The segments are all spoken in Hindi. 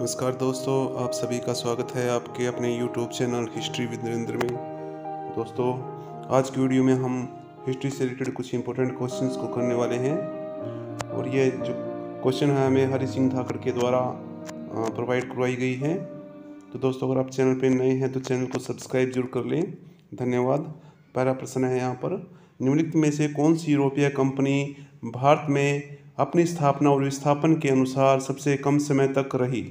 नमस्कार दोस्तों, आप सभी का स्वागत है आपके अपने YouTube channel history with Narendra में। दोस्तों, आज की वीडियो में हम हिस्ट्री से रिलेटेड कुछ इंपॉर्टेंट क्वेश्चंस को करने वाले हैं। और ये जो क्वेश्चन है, हमें हरि सिंह ठाकर के द्वारा प्रोवाइड करवाई गई है। तो दोस्तों, अगर आप चैनल पर नए हैं तो चैनल को सब्सक्राइब ज़रूर कर लें। धन्यवाद। पहला प्रश्न है यहाँ पर, निम्नलिखित में से कौन सी यूरोपीय कंपनी भारत में अपनी स्थापना और विस्थापन के अनुसार सबसे कम समय तक रही?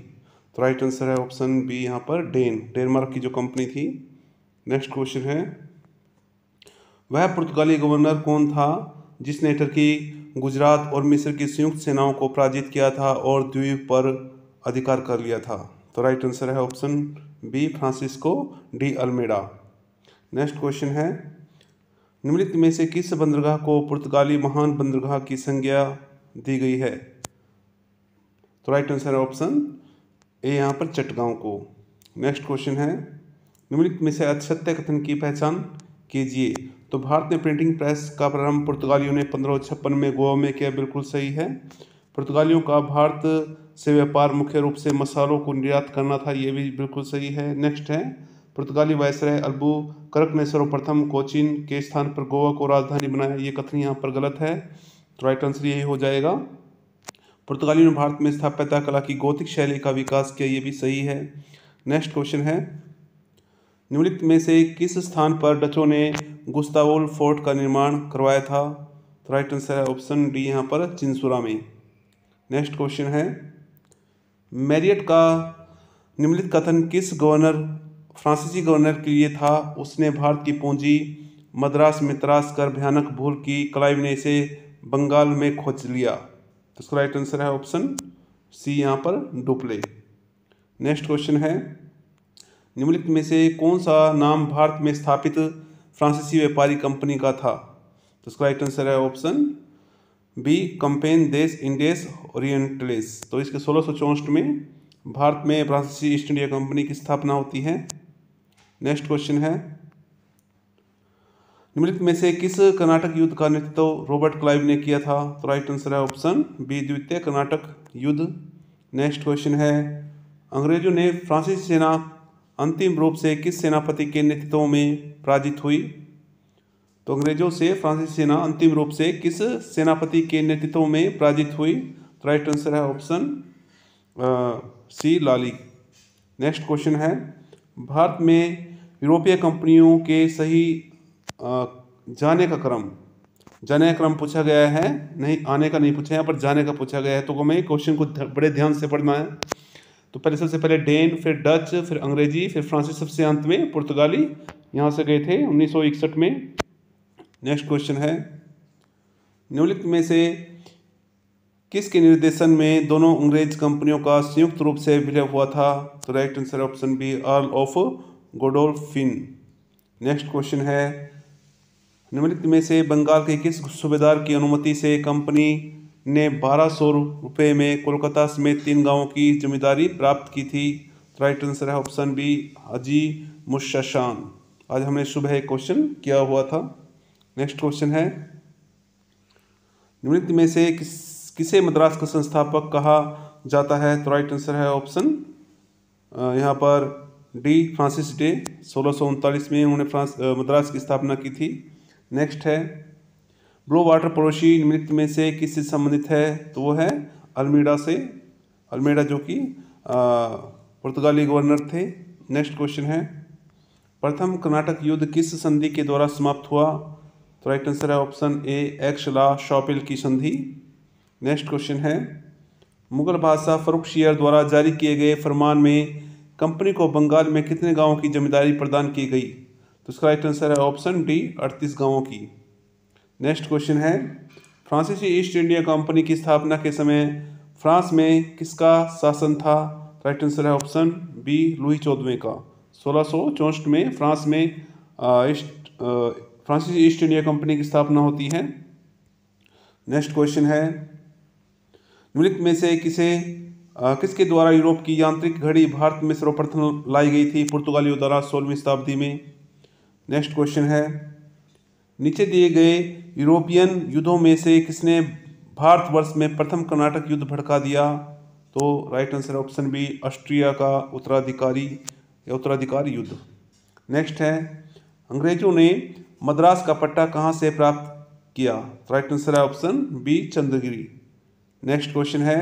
तो राइट आंसर है ऑप्शन बी यहाँ पर डेन डेनमार्क की जो कंपनी थी नेक्स्ट क्वेश्चन है। वह पुर्तगाली गवर्नर कौन था, जिसने टर्की गुजरात और मिस्र की संयुक्त सेनाओं को पराजित किया था और द्वीप पर अधिकार कर लिया था? तो राइट आंसर है option B Francisco de Almeida next question है। निम्नलिखित में से किस बंदरगाह को पुर्तगाली महान बंदरगाह की संज्ञा दी गई है? तो राइट आंसर है ऑप्शन ए, यहाँ पर चटगांव को। नेक्स्ट क्वेश्चन है, निम्नलिखित में से असत्य कथन की पहचान कीजिए। तो भारत में प्रिंटिंग प्रेस का प्रारंभ पुर्तगालियों ने पंद्रह में गोवा में किया, बिल्कुल सही है। पुर्तगालियों का भारत से व्यापार मुख्य रूप से मसालों को निर्यात करना था, ये भी बिल्कुल सही है। नेक्स्ट है, पुर्तगाली वायसराय अल्बू करक ने सर्वप्रथम कोचिन के स्थान पर गोवा को राजधानी बनाया, ये कथन यहाँ पर गलत है। तो राइट आंसर यही हो जाएगा। पुर्तगालियों ने भारत में स्थापत्यता कला की गौतिक शैली का विकास किया, ये भी सही है। नेक्स्ट क्वेश्चन है, निम्नलिखित में से किस स्थान पर डचों ने गुस्तावोल फोर्ट का निर्माण करवाया था? तो राइट आंसर है ऑप्शन डी यहाँ पर, चिंसुरा में। नेक्स्ट क्वेश्चन है, मैरियट का निम्नलिखित कथन किस गवर्नर, फ्रांसीसी गवर्नर के लिए था? उसने भारत की पूंजी, मद्रास में त्रास कर भयानक भूल की क्लाइव ने इसे बंगाल में खोज लिया। तो इसका राइट आंसर है ऑप्शन सी यहाँ पर डुप्ले नेक्स्ट क्वेश्चन है, निम्नलिखित में से कौन सा नाम भारत में स्थापित फ्रांसीसी व्यापारी कंपनी का था? तो इसका राइट आंसर है option B Compagnie des Indes Orientales तो इसके सोलह में भारत में फ्रांसीसी ईस्ट इंडिया कंपनी की स्थापना होती है। नेक्स्ट क्वेश्चन है निम्नलिखित में से किस कर्नाटक युद्ध का नेतृत्व रॉबर्ट क्लाइव ने किया था? तो राइट आंसर है ऑप्शन बी द्वितीय कर्नाटक युद्ध। नेक्स्ट क्वेश्चन है, अंग्रेज़ों ने फ्रांसीसी सेना अंतिम रूप से किस सेनापति के नेतृत्व में पराजित हुई? तो अंग्रेज़ों से फ्रांसीसी सेना अंतिम रूप से किस सेनापति के नेतृत्व में पराजित हुई? तो राइट आंसर है ऑप्शन सी लाली। नेक्स्ट क्वेश्चन है, भारत में यूरोपीय कंपनियों के सही जाने का क्रम। जाने का क्रम पूछा गया है। नहीं, आने का नहीं पूछा यहाँ पर जाने का पूछा गया है। तो हमें क्वेश्चन को बड़े ध्यान से पढ़ना है। तो पहले सबसे पहले डेन, फिर डच, फिर अंग्रेज़ी, फिर फ्रांसीसी सबसे अंत में, पुर्तगाली। यहाँ से गए थे उन्नीस सौ इकसठ में। नेक्स्ट क्वेश्चन है। निम्नलिखित में से किसके निर्देशन में दोनों अंग्रेज़ कंपनियों का संयुक्त रूप से विलय हुआ था? तो right answer option B Earl of Godolphin next question है। निम्नलिखित में से बंगाल के किस सूबेदार की अनुमति से कंपनी ने बारह सौ रुपये में कोलकाता समेत तीन गाँवों की ज़िम्मेदारी प्राप्त की थी? राइट आंसर है ऑप्शन बी अजी मुशान आज हमने सुबह एक क्वेश्चन किया हुआ था। नेक्स्ट क्वेश्चन है, निम्नलिखित में से किस, किसे मद्रास का संस्थापक कहा जाता है? तो राइट आंसर है ऑप्शन यहाँ पर डी, फ्रांसिस डे, सोलह में उन्होंने फ्रांस मद्रास की स्थापना की थी। नेक्स्ट है, ब्लू वाटर पड़ोसी निम्नलिखित में से किससे संबंधित है? तो वो है अल्मीडा से अल्मीडा जो कि पुर्तगाली गवर्नर थे। नेक्स्ट क्वेश्चन है, प्रथम कर्नाटक युद्ध किस संधि के द्वारा समाप्त हुआ? तो राइट आंसर है option A, Aix, la, Chapelle की संधि। नेक्स्ट क्वेश्चन है, मुगल बादशाह फरुख शियर द्वारा जारी किए गए फरमान में कंपनी को बंगाल में कितने गाँवों की ज़िम्मेदारी प्रदान की गई? तो इसका राइट आंसर है ऑप्शन डी अड़तीस गाँवों की। नेक्स्ट क्वेश्चन है फ्रांसीसी ईस्ट इंडिया कंपनी की स्थापना के समय फ्रांस में किसका शासन था? राइट आंसर है ऑप्शन बी लुई चौदहवें का। सोलह में फ्रांस में ईस्ट फ्रांसीसी ईस्ट इंडिया कंपनी की स्थापना होती है। नेक्स्ट क्वेश्चन है निम्नलिखित में से किसे आ, किसके द्वारा यूरोप की यांत्रिक घड़ी भारत में सर्वप्रथम लाई गई थी? पुर्तगालियों द्वारा सोलहवीं शताब्दी में। नेक्स्ट क्वेश्चन है, नीचे दिए गए यूरोपियन युद्धों में से किसने भारतवर्ष में प्रथम कर्नाटक युद्ध भड़का दिया? तो right answer option B Austria का उत्तराधिकारी या उत्तराधिकारी युद्ध। नेक्स्ट है, अंग्रेज़ों ने मद्रास का पट्टा कहाँ से प्राप्त किया? राइट आंसर है option B Chandragiri. Next question है,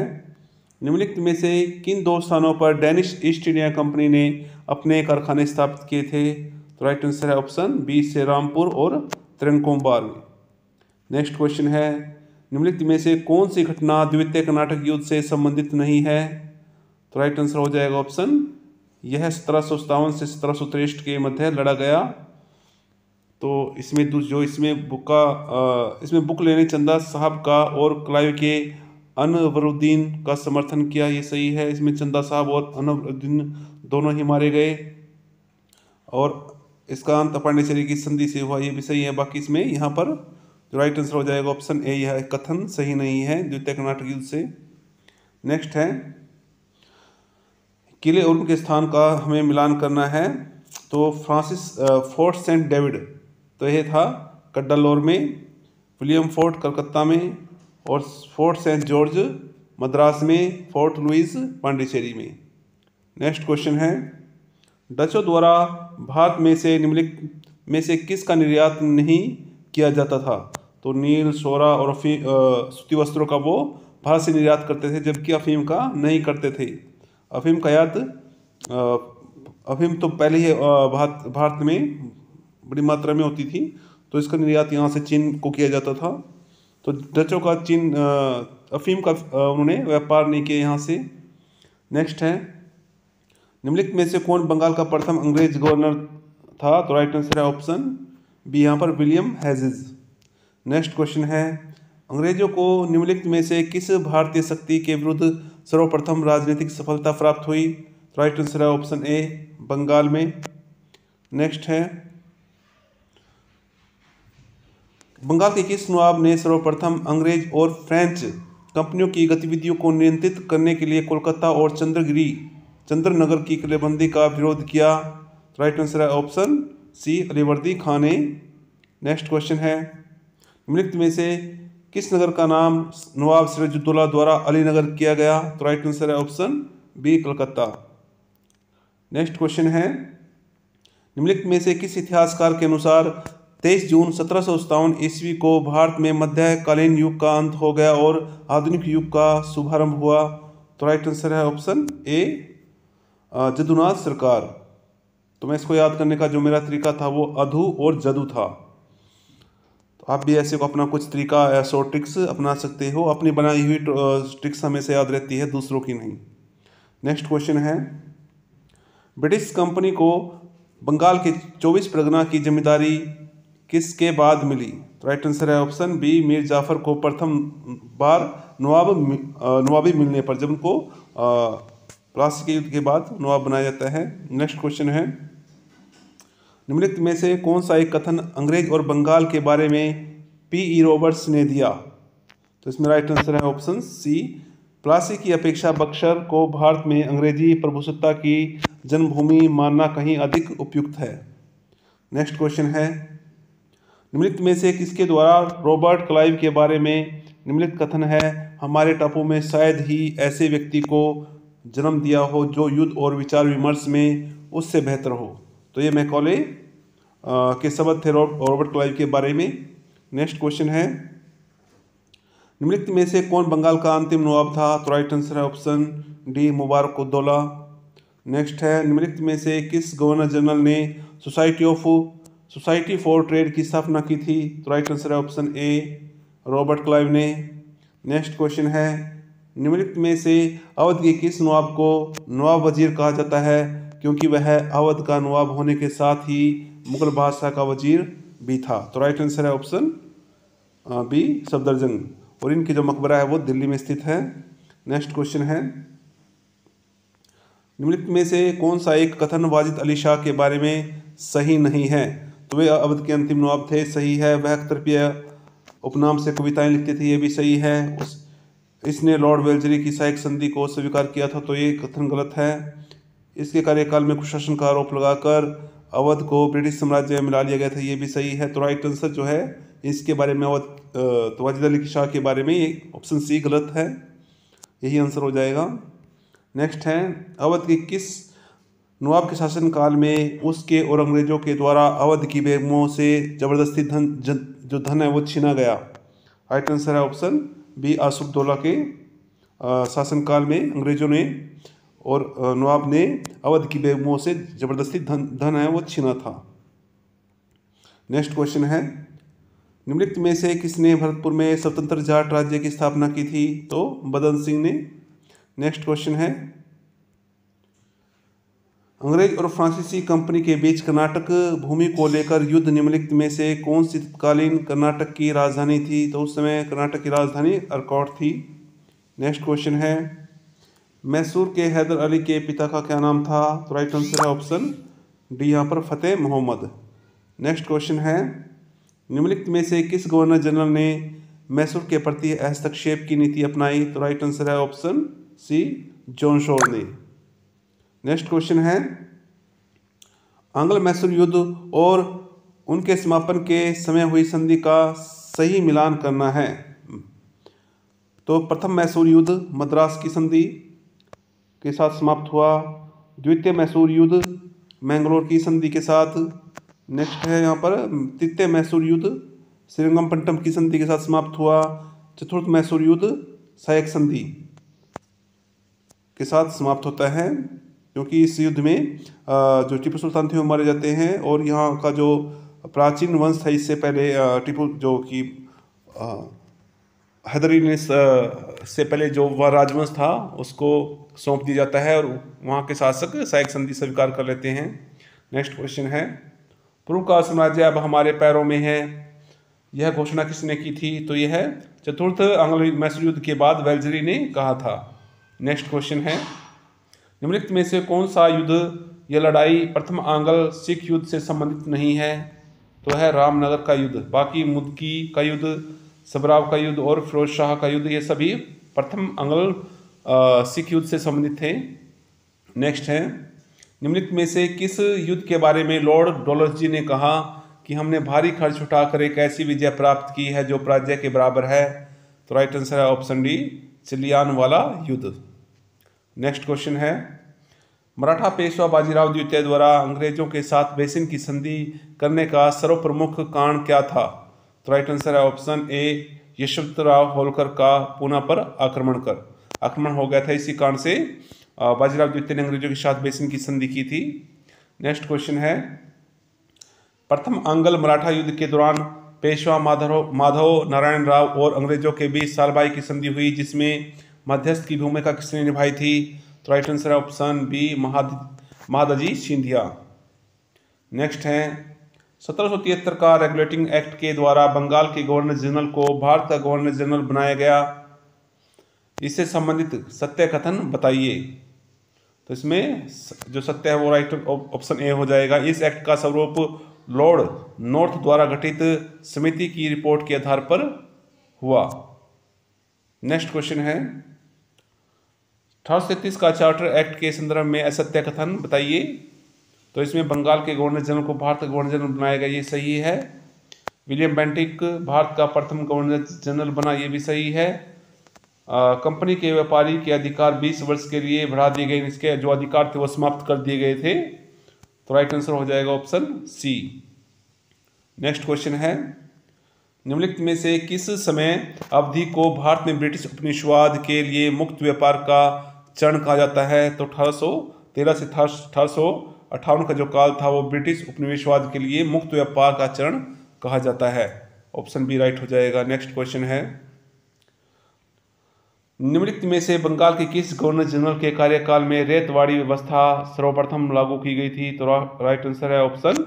निम्नलिखित में से किन दो स्थानों पर डेनिश ईस्ट इंडिया कंपनी ने अपने कारखाने स्थापित किए थे? तो राइट आंसर है ऑप्शन बी से रामपुर और त्रिंकोम्बार में नेक्स्ट क्वेश्चन है, निम्नलिखित में से कौन सी घटना द्वितीय कर्नाटक युद्ध से संबंधित नहीं है? तो राइट आंसर हो जाएगा ऑप्शन यह सत्रह सौ सत्तावन से सत्रह के मध्य लड़ा गया. तो इसमें जो इसमें बुक का इसमें बुक लेने चंदा साहब का और क्लाइव के अनवरुद्दीन का समर्थन किया, ये सही है. इसमें चंदा साहब और अनवरुद्दीन दोनों ही मारे गए. और इसका अंत पांडेचेरी की संधि से हुआ, ये भी सही है। बाकी इसमें यहाँ पर जो राइट आंसर हो जाएगा ऑप्शन ए यह कथन सही नहीं है द्वितीय कर्नाटक युद्ध से। नेक्स्ट है, किले और उनके स्थान का हमें मिलान करना है तो फ्रांसिस फोर्ट सेंट डेविड तो यह था कड्डालोर में, विलियम फोर्ट कलकत्ता में और फोर्ट सेंट जॉर्ज मद्रास में, फोर्ट लुइस पांडिचेरी में। नेक्स्ट क्वेश्चन है डचों द्वारा भारत में से निम्नलिखित में से किसका निर्यात नहीं किया जाता था? तो नील, सोरा और अफीम सूती वस्त्रों का वो भारत से निर्यात करते थे, जबकि अफीम का नहीं करते थे। अफीम का याद अफीम तो पहले ही भारत भारत में बड़ी मात्रा में होती थी तो इसका निर्यात यहाँ से चीन को किया जाता था। तो डचों का चीन अफीम का उन्होंने व्यापार नहीं किया यहाँ से। नेक्स्ट है निम्नलिखित में से कौन बंगाल का प्रथम अंग्रेज़ गवर्नर था? तो राइट आंसर है ऑप्शन बी यहाँ पर विलियम हैजिज नेक्स्ट क्वेश्चन है, अंग्रेज़ों को निम्नलिखित में से किस भारतीय शक्ति के विरुद्ध सर्वप्रथम राजनीतिक सफलता प्राप्त हुई? राइट आंसर है ऑप्शन ए बंगाल में। नेक्स्ट है, बंगाल के किस नवाब ने सर्वप्रथम अंग्रेज़ और फ्रेंच कंपनियों की गतिविधियों को नियंत्रित करने के लिए कोलकाता और चंद्रगिरी चंद्रनगर की किलेबंदी का विरोध किया। राइट आंसर है ऑप्शन सी अलीवर्दी खाने। नेक्स्ट क्वेश्चन है, निम्नलिखित में से किस नगर का नाम नवाब सिराजुद्दौला द्वारा अली नगर किया गया? तो राइट आंसर है option B, Calcutta. Next question है, निम्नलिखित में से किस इतिहासकार के अनुसार 23 जून सत्रह ईस्वी को भारत में मध्यकालीन युग का अंत हो गया और आधुनिक युग का शुभारंभ हुआ? तो राइट आंसर है ऑप्शन ए जदुनाथ सरकार तो मैं इसको याद करने का जो मेरा तरीका था, वो अधु और जदु था। तो आप भी ऐसे को अपना कुछ तरीका सो ट्रिक्स अपना सकते हो। अपनी बनाई हुई ट्रिक्स हमेशा याद रहती है, दूसरों की नहीं। नेक्स्ट क्वेश्चन है ब्रिटिश कंपनी को बंगाल के 24 परगना की ज़िम्मेदारी किसके बाद मिली? तो राइट आंसर है ऑप्शन बी मीर जाफ़र को प्रथम बार नवाब नवाबी मिलने पर, जब उनको प्लास्टिक युद्ध के बाद नवाब बनाया जाता है। नेक्स्ट क्वेश्चन है, निम्नलिखित में से कौन सा एक कथन अंग्रेज़ और बंगाल के बारे में पी ई रॉबर्ट्स ने दिया? तो इसमें राइट आंसर है ऑप्शन सी प्लासी की अपेक्षा बक्सर को भारत में अंग्रेज़ी प्रभुसत्ता की जन्मभूमि मानना कहीं अधिक उपयुक्त है। नेक्स्ट क्वेश्चन है, निम्नलिखित में से किसके द्वारा रॉबर्ट क्लाइव के बारे में निम्नलिखित कथन है, हमारे टापू में शायद ही ऐसे व्यक्ति को जन्म दिया हो, जो युद्ध और विचार विमर्श में, उससे बेहतर हो। तो ये मैकॉले के शब्द थे रॉबर्ट क्लाइव के बारे में। नेक्स्ट क्वेश्चन है, निम्नलिखित में से कौन बंगाल का अंतिम नवाब था? तो राइट आंसर है option D, Mubarak Uddaula next है, निम्नलिखित में से किस गवर्नर जनरल ने society of, society for trade की स्थापना की थी? तो राइट आंसर है ऑप्शन ए, रॉबर्ट क्लाइव ने। नेक्स्ट क्वेश्चन है निम्नलिखित में से अवध के किस नवाब को नवाब वज़ीर कहा जाता है? क्योंकि वह अवध का नवाब होने के साथ ही मुगल बादशाह का वज़ीर भी था। तो राइट आंसर है ऑप्शन बी सफदरजंग। और इनकी जो मकबरा है, वो दिल्ली में स्थित है। नेक्स्ट क्वेश्चन है। निम्नलिखित में से कौन सा एक कथन वाजिद अली शाह के बारे में सही नहीं है? तो वे अवध के अंतिम नवाब थे। सही है, वह तरपिया उपनाम से कविताएँ लिखते थे, ये भी सही है। उस इसने लॉर्ड वेल्जरी की सहायक संधि को स्वीकार किया था तो ये कथन गलत है। इसके कार्यकाल में कुशासन का आरोप लगाकर अवध को ब्रिटिश साम्राज्य में मिला लिया गया था, ये भी सही है। तो राइट आंसर जो है, इसके बारे में अवध तो वाजिद अली शाह के बारे में ये ऑप्शन सी गलत है। यही आंसर हो जाएगा। नेक्स्ट है, अवध के किस नवाब के शासनकाल में उसके और अंग्रेज़ों के द्वारा अवध की बेगमों से ज़बरदस्ती धन जो धन है वो छीना गया? राइट आंसर है ऑप्शन बी आसुफदौला के शासनकाल में अंग्रेज़ों ने और नवाब ने अवध की बेगमों से ज़बरदस्ती धन धन है, वो छीना था। नेक्स्ट क्वेश्चन है, निम्नलिखित में से किसने भरतपुर में स्वतंत्र जाट राज्य की स्थापना की थी? तो बदन सिंह ने। नेक्स्ट क्वेश्चन है अंग्रेज़ और फ्रांसीसी कंपनी के बीच कर्नाटक भूमि को लेकर युद्ध निम्नलिखित में से कौन सी तत्कालीन कर्नाटक की राजधानी थी? तो उस समय कर्नाटक की राजधानी अरकॉट थी। नेक्स्ट क्वेश्चन है। मैसूर के हैदर अली के पिता का क्या नाम था? तो राइट आंसर है ऑप्शन डी यहाँ पर फतेह मोहम्मद। नेक्स्ट क्वेश्चन है। निम्नलिखित में से किस गवर्नर जनरल ने मैसूर के प्रति हस्तक्षेप की नीति अपनाई? तो राइट आंसर है ऑप्शन सी जॉन शोर ने। नेक्स्ट क्वेश्चन है आंग्ल मैसूर युद्ध और उनके समापन के समय हुई संधि का सही मिलान करना है। तो प्रथम मैसूर युद्ध, मद्रास की संधि के साथ समाप्त हुआ। द्वितीय मैसूर युद्ध, मैंगलोर की संधि के साथ। नेक्स्ट है यहाँ पर, तृतीय मैसूर युद्ध श्रीरंगम पंटम की संधि के साथ समाप्त हुआ। चतुर्थ मैसूर युद्ध, सहायक संधि के साथ समाप्त होता है। क्योंकि इस युद्ध में जो टीपू सुल्तान थे वो मारे जाते हैं और यहाँ का जो प्राचीन वंश था, इससे पहले टीपू जो कि हैदरी ने से पहले जो वह राजवंश था, उसको सौंप दिया जाता है और वहाँ के शासक सहायक संधि स्वीकार कर लेते हैं। नेक्स्ट क्वेश्चन है। पूर्व का साम्राज्य अब हमारे पैरों में है। यह घोषणा किसने की थी? तो यह चतुर्थ आंग्ल मैसूर युद्ध के बाद वेल्जरी ने कहा था। नेक्स्ट क्वेश्चन है। निम्नलिखित में से कौन सा युद्ध या लड़ाई प्रथम आंगल सिख युद्ध से संबंधित नहीं है? तो है रामनगर का युद्ध, बाकी मुदकी का युद्ध, सबराव का युद्ध और फिरोज शाह का युद्ध, ये सभी प्रथम आंगल सिख युद्ध से संबंधित थे नेक्स्ट है, निम्नलिखित में से किस युद्ध के बारे में लॉर्ड डोलस जी ने कहा कि हमने भारी खर्च उठाकर एक ऐसी विजय प्राप्त की है जो पराजय के बराबर है? तो राइट आंसर है ऑप्शन डी चिलियान वाला युद्ध। नेक्स्ट क्वेश्चन है। मराठा पेशवा बाजीराव द्वितीय द्वारा अंग्रेज़ों के साथ बेसिन की संधि करने का सर्वप्रमुख कारण क्या था? तो राइट आंसर है ऑप्शन ए यशवंतराव होलकर का पूना पर आक्रमण कर। आक्रमण हो गया था इसी कारण से बाजीराव द्वितीय ने अंग्रेज़ों के साथ बेसिन की संधि की थी। नेक्स्ट क्वेश्चन है। प्रथम आंगल मराठा युद्ध के दौरान पेशवा माधव माधव नारायण राव और अंग्रेज़ों के बीच सालबाई की संधि हुई, जिसमें मध्यस्थ की भूमिका किसने निभाई थी? तो राइट आंसर है option B Mahadji Scindia. Next है, सत्रह सौ तिहत्तर का रेगुलेटिंग एक्ट के द्वारा बंगाल के गवर्नर जनरल को भारत का गवर्नर जनरल बनाया गया। इससे संबंधित सत्य कथन बताइए। तो इसमें जो सत्य है वो राइट ऑप्शन ए हो जाएगा। इस एक्ट का स्वरूप लॉर्ड नॉर्थ द्वारा गठित समिति की रिपोर्ट के आधार पर हुआ। नेक्स्ट क्वेश्चन है अठारह का चार्टर एक्ट के संदर्भ में असत्य कथन बताइए। तो इसमें बंगाल के गवर्नर जनरल को भारत का गवर्नर जनरल बनाया गया, ये सही है। विलियम बेंटिक भारत का प्रथम गवर्नर जनरल बना, ये भी सही है। कंपनी के व्यापारी के अधिकार 20 वर्ष के लिए बढ़ा दिए गए, इसके जो अधिकार थे वो समाप्त कर दिए गए थे। तो राइट आंसर हो जाएगा ऑप्शन सी। नेक्स्ट क्वेश्चन है, निम्नलिखित में से किस समय अवधि को भारत में ब्रिटिश उपनिषवाद के लिए मुक्त व्यापार का चरण कहा जाता है तो अठारह से अठारह सौ अट्ठावन का जो काल था, वो ब्रिटिश उपनिवेशवाद के लिए मुक्त व्यापार का चरण कहा जाता है। ऑप्शन बी राइट हो जाएगा। नेक्स्ट क्वेश्चन है। निम्नलिखित में से बंगाल के किस गवर्नर जनरल के कार्यकाल में रेतवाड़ी व्यवस्था सर्वप्रथम लागू की गई थी? तो राइट आंसर है ऑप्शन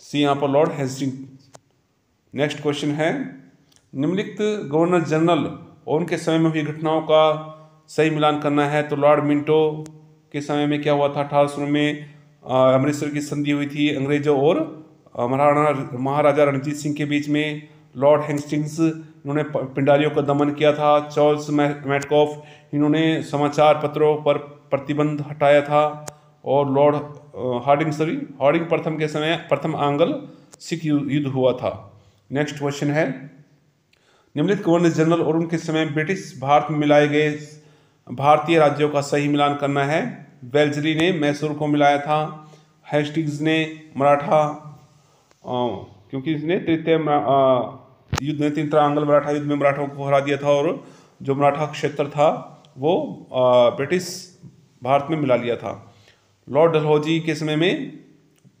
सी, यहाँ पर लॉर्ड हेस्टिंग नेक्स्ट क्वेश्चन है। निम्नलिखित गवर्नर जनरल और उनके समय में हुई घटनाओं का सही मिलान करना है। तो लॉर्ड मिंटो के समय में क्या हुआ था? अठारह सौ में अमृतसर की संधि हुई थी अंग्रेज़ों और महाराणा, महाराजा रणजीत सिंह के बीच में लॉर्ड हेंस्टिंग्स, इन्होंने पिंडारियों का दमन किया था। चार्ल्स मैटकॉफ, इन्होंने समाचार पत्रों पर प्रतिबंध हटाया था और लॉर्ड हार्डिंग, सॉरी, हार्डिंग प्रथम के समय प्रथम आंगल सिख युद्ध हुआ था। नेक्स्ट क्वेश्चन है। निम्नलिखित गवर्नर जनरल और उनके समय ब्रिटिश भारत में मिलाए गए भारतीय राज्यों का सही मिलान करना है। वेल्जरी ने मैसूर को मिलाया था। हेस्टिग्स ने मराठा क्योंकि इसने तृतीय युद्ध में त्रित्रांगल मराठा युद्ध में मराठों को हरा दिया था और जो मराठा क्षेत्र था, वो ब्रिटिश भारत में मिला लिया था। लॉर्ड डलहौजी के समय में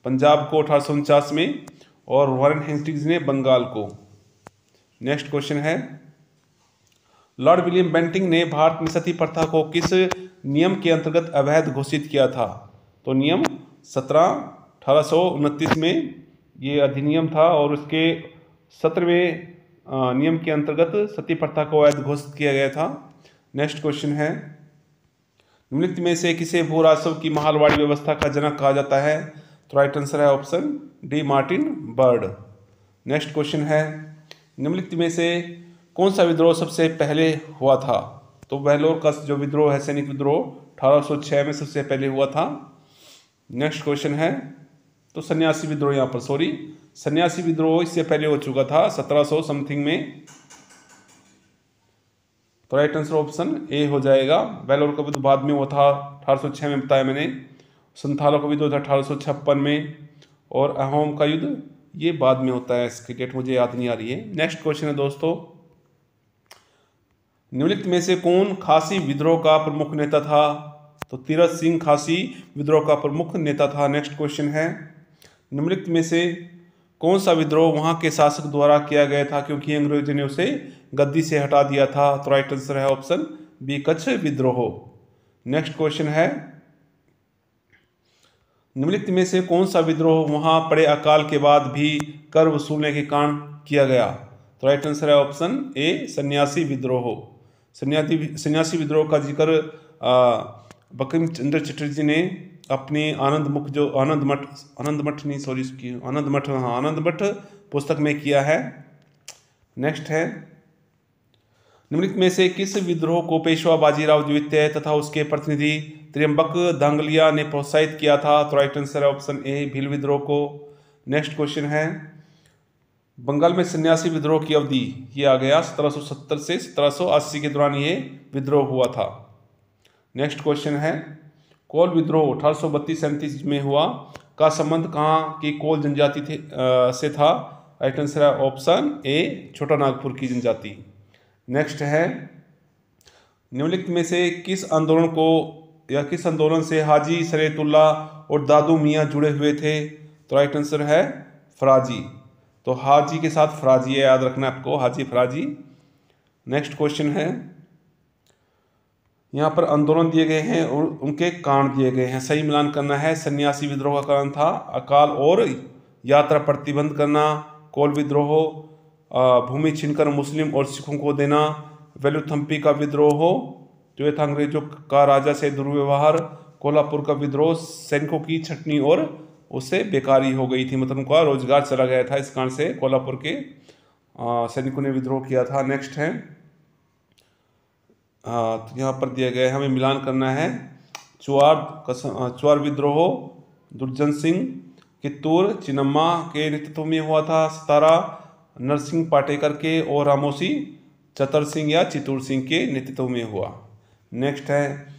पंजाब को अठारह सौ उनचास में और वॉरेन हेस्टिंग्स ने बंगाल को। नेक्स्ट क्वेश्चन है लॉर्ड विलियम बेंटिंग ने भारत में सती प्रथा को किस नियम के अंतर्गत अवैध घोषित किया था? तो नियम सत्रह, अठारह में ये अधिनियम था और उसके सत्रहवें नियम के अंतर्गत सती प्रथा को अवैध घोषित किया गया था। नेक्स्ट क्वेश्चन है। निम्नलिखित में से किसे भू राजस्व की महालवाड़ी व्यवस्था का जनक कहा जाता है? तो राइट आंसर है option D Martin Bird. Next question है। निम्नलिखित में से कौन सा विद्रोह सबसे पहले हुआ था? तो वहलोर का जो विद्रोह है, सैनिक विद्रोह 1806 में सबसे पहले हुआ था। नेक्स्ट क्वेश्चन है। तो सन्यासी विद्रोह यहाँ पर सॉरी सन्यासी विद्रोह इससे पहले हो चुका था 1700 समथिंग में। तो राइट आंसर ऑप्शन ए हो जाएगा। वैलोर का विद्रोह बाद में हुआ था, अठारह में बताया मैंने। संथालों का विद्रोह था, अठारह सौ छप्पन में। और अहोम का युद्ध, ये बाद में होता है, इसकी डेट मुझे याद नहीं आ रही है। नेक्स्ट क्वेश्चन है दोस्तों। निम्नलिखित में से कौन खासी विद्रोह का प्रमुख नेता था? तो तीरथ सिंह खासी विद्रोह का प्रमुख नेता था। नेक्स्ट क्वेश्चन है, निम्नलिखित में से कौन सा विद्रोह वहाँ के शासक द्वारा किया गया था क्योंकि अंग्रेज़ों ने उसे गद्दी से हटा दिया था? तो राइट आंसर है ऑप्शन बी कच्छ विद्रोह। नेक्स्ट क्वेश्चन है, निम्नलिखित में से कौन सा विद्रोह वहाँ पड़े अकाल के बाद भी कर वसूलने के कारण किया गया? तो राइट आंसर है ऑप्शन ए सन्यासी विद्रोह। सन्यासी सन्यासी विद्रोह का ज़िक्र बकिम चंद्र चटर्जी ने अपने आनंद मुख जो, आनंद मठ आनंद मठ नहीं सॉरी उसकी आनंद मठ हाँ आनंद मठ पुस्तक में किया है। नेक्स्ट है। निम्नलिखित में से किस विद्रोह को पेशवा बाजीराव द्वितीय तथा उसके प्रतिनिधि त्रियंबक दांगलिया ने प्रोत्साहित किया था? तो राइट आंसर है ऑप्शन ए भील विद्रोह को। नेक्स्ट क्वेश्चन है। बंगाल में सन्यासी विद्रोह की अवधि ये आ गया। 1770 से 1780 के दौरान ये विद्रोह हुआ था। नेक्स्ट क्वेश्चन है कोल विद्रोह अठारह सौ बत्तीस में हुआ। का संबंध कहाँ की कोल जनजाति थे आ, से था? राइट आंसर है ऑप्शन ए छोटा नागपुर की जनजाति। नेक्स्ट है निम्नलिखित में से किस आंदोलन को या किस आंदोलन से हाजी सरेतुल्ला और दादू मियाँ जुड़े हुए थे? तो राइट आंसर है फराजी। तो हाजी के साथ फराजी याद रखना आपको, हाजी फराजी। नेक्स्ट क्वेश्चन है। यहाँ पर आंदोलन दिए गए हैं और उनके कारण दिए गए हैं। सही मिलान करना है, सन्यासी विद्रोह का कारण था। अकाल और यात्रा प्रतिबंध करना, कोल विद्रोह भूमि छीनकर मुस्लिम और सिखों को देना, वेलुथम्पी का विद्रोह जो था अंग्रेज़ों का राजा से दुर्व्यवहार, कोल्हापुर का विद्रोह, सैनिकों की छटनी और उससे बेकारी हो गई थी। मतलब उनका रोज़गार चला गया था इस कारण से कोल्हापुर के सैनिकों ने विद्रोह किया था। नेक्स्ट है। तो यहाँ पर दिया गया है, हमें मिलान करना है। चुआर चुआर विद्रोह, दुर्जन सिंह, कित्तूर चिनम्मा के नेतृत्व में हुआ था। सतारा, नरसिंह पाटेकर के और रामोसी, चतर सिंह या चितूर सिंह के नेतृत्व में हुआ। नेक्स्ट है।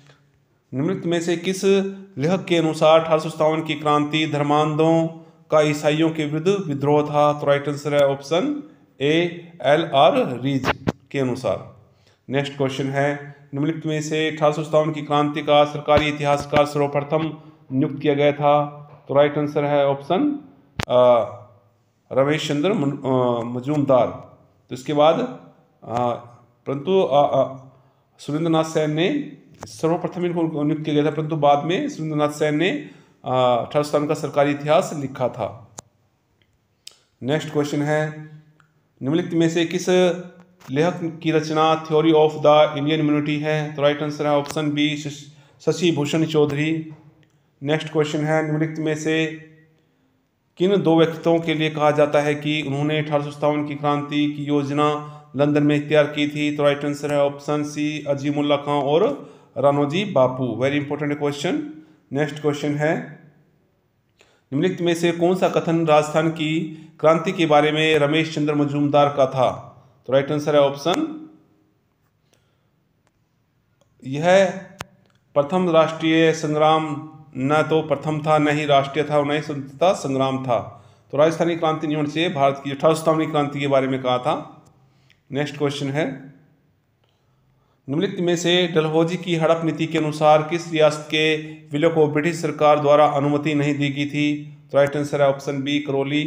निम्नलिखित में से किस लेखक के अनुसार अठारह की क्रांति धर्मांधों का ईसाइयों के विरुद्ध विद्रोह था। तो राइट आंसर है option A L R Rees के अनुसार। नेक्स्ट क्वेश्चन है, निम्नलिखित में से अठारह की क्रांति का सरकारी इतिहासकार सर्वप्रथम नियुक्त किया गया था। तो राइट आंसर है ऑप्शन रमेश चंद्र मजूमदार। तो इसके बाद परंतु सुरेंद्र नाथ सैन ने सर्वप्रथम इनको नियुक्त किया गया था, परंतु बाद में सुरेंद्र नाथ सैन ने अठारह का सरकारी इतिहास लिखा था। नेक्स्ट क्वेश्चन है। निम्नलिखित में से किस लेखक की रचना theory of the Indian immunity है? तो राइट आंसर है option B Shashi Bhushan Chaudhary. Next question है। निम्नलिखित में से किन दो व्यक्तित्वों के लिए कहा जाता है कि उन्होंने अठारह सौ सत्तावन की क्रांति की योजना लंदन में तैयार की थी? तो राइट आंसर है ऑप्शन सी अजीमुल्ला खां और Ranoji Bapu very important question next question है, निम्नलिखित में से कौन सा कथन राजस्थान की क्रांति के बारे में रमेश चंद्र मजूमदार का था? तो राइट आंसर है ऑप्शन यह प्रथम राष्ट्रीय संग्राम, न तो प्रथम था, न ही राष्ट्रीय था, और न ही स्वतंत्रता संग्राम था। तो राजस्थानी क्रांति नहीं से भारत की अठारह क्रांति के बारे में कहा था। नेक्स्ट क्वेश्चन है निम्नलिखित में से डलहौजी की हड़प नीति के अनुसार किस रियासत के विलय को ब्रिटिश सरकार द्वारा अनुमति नहीं दी गई थी? तो राइट आंसर है ऑप्शन बी करौली,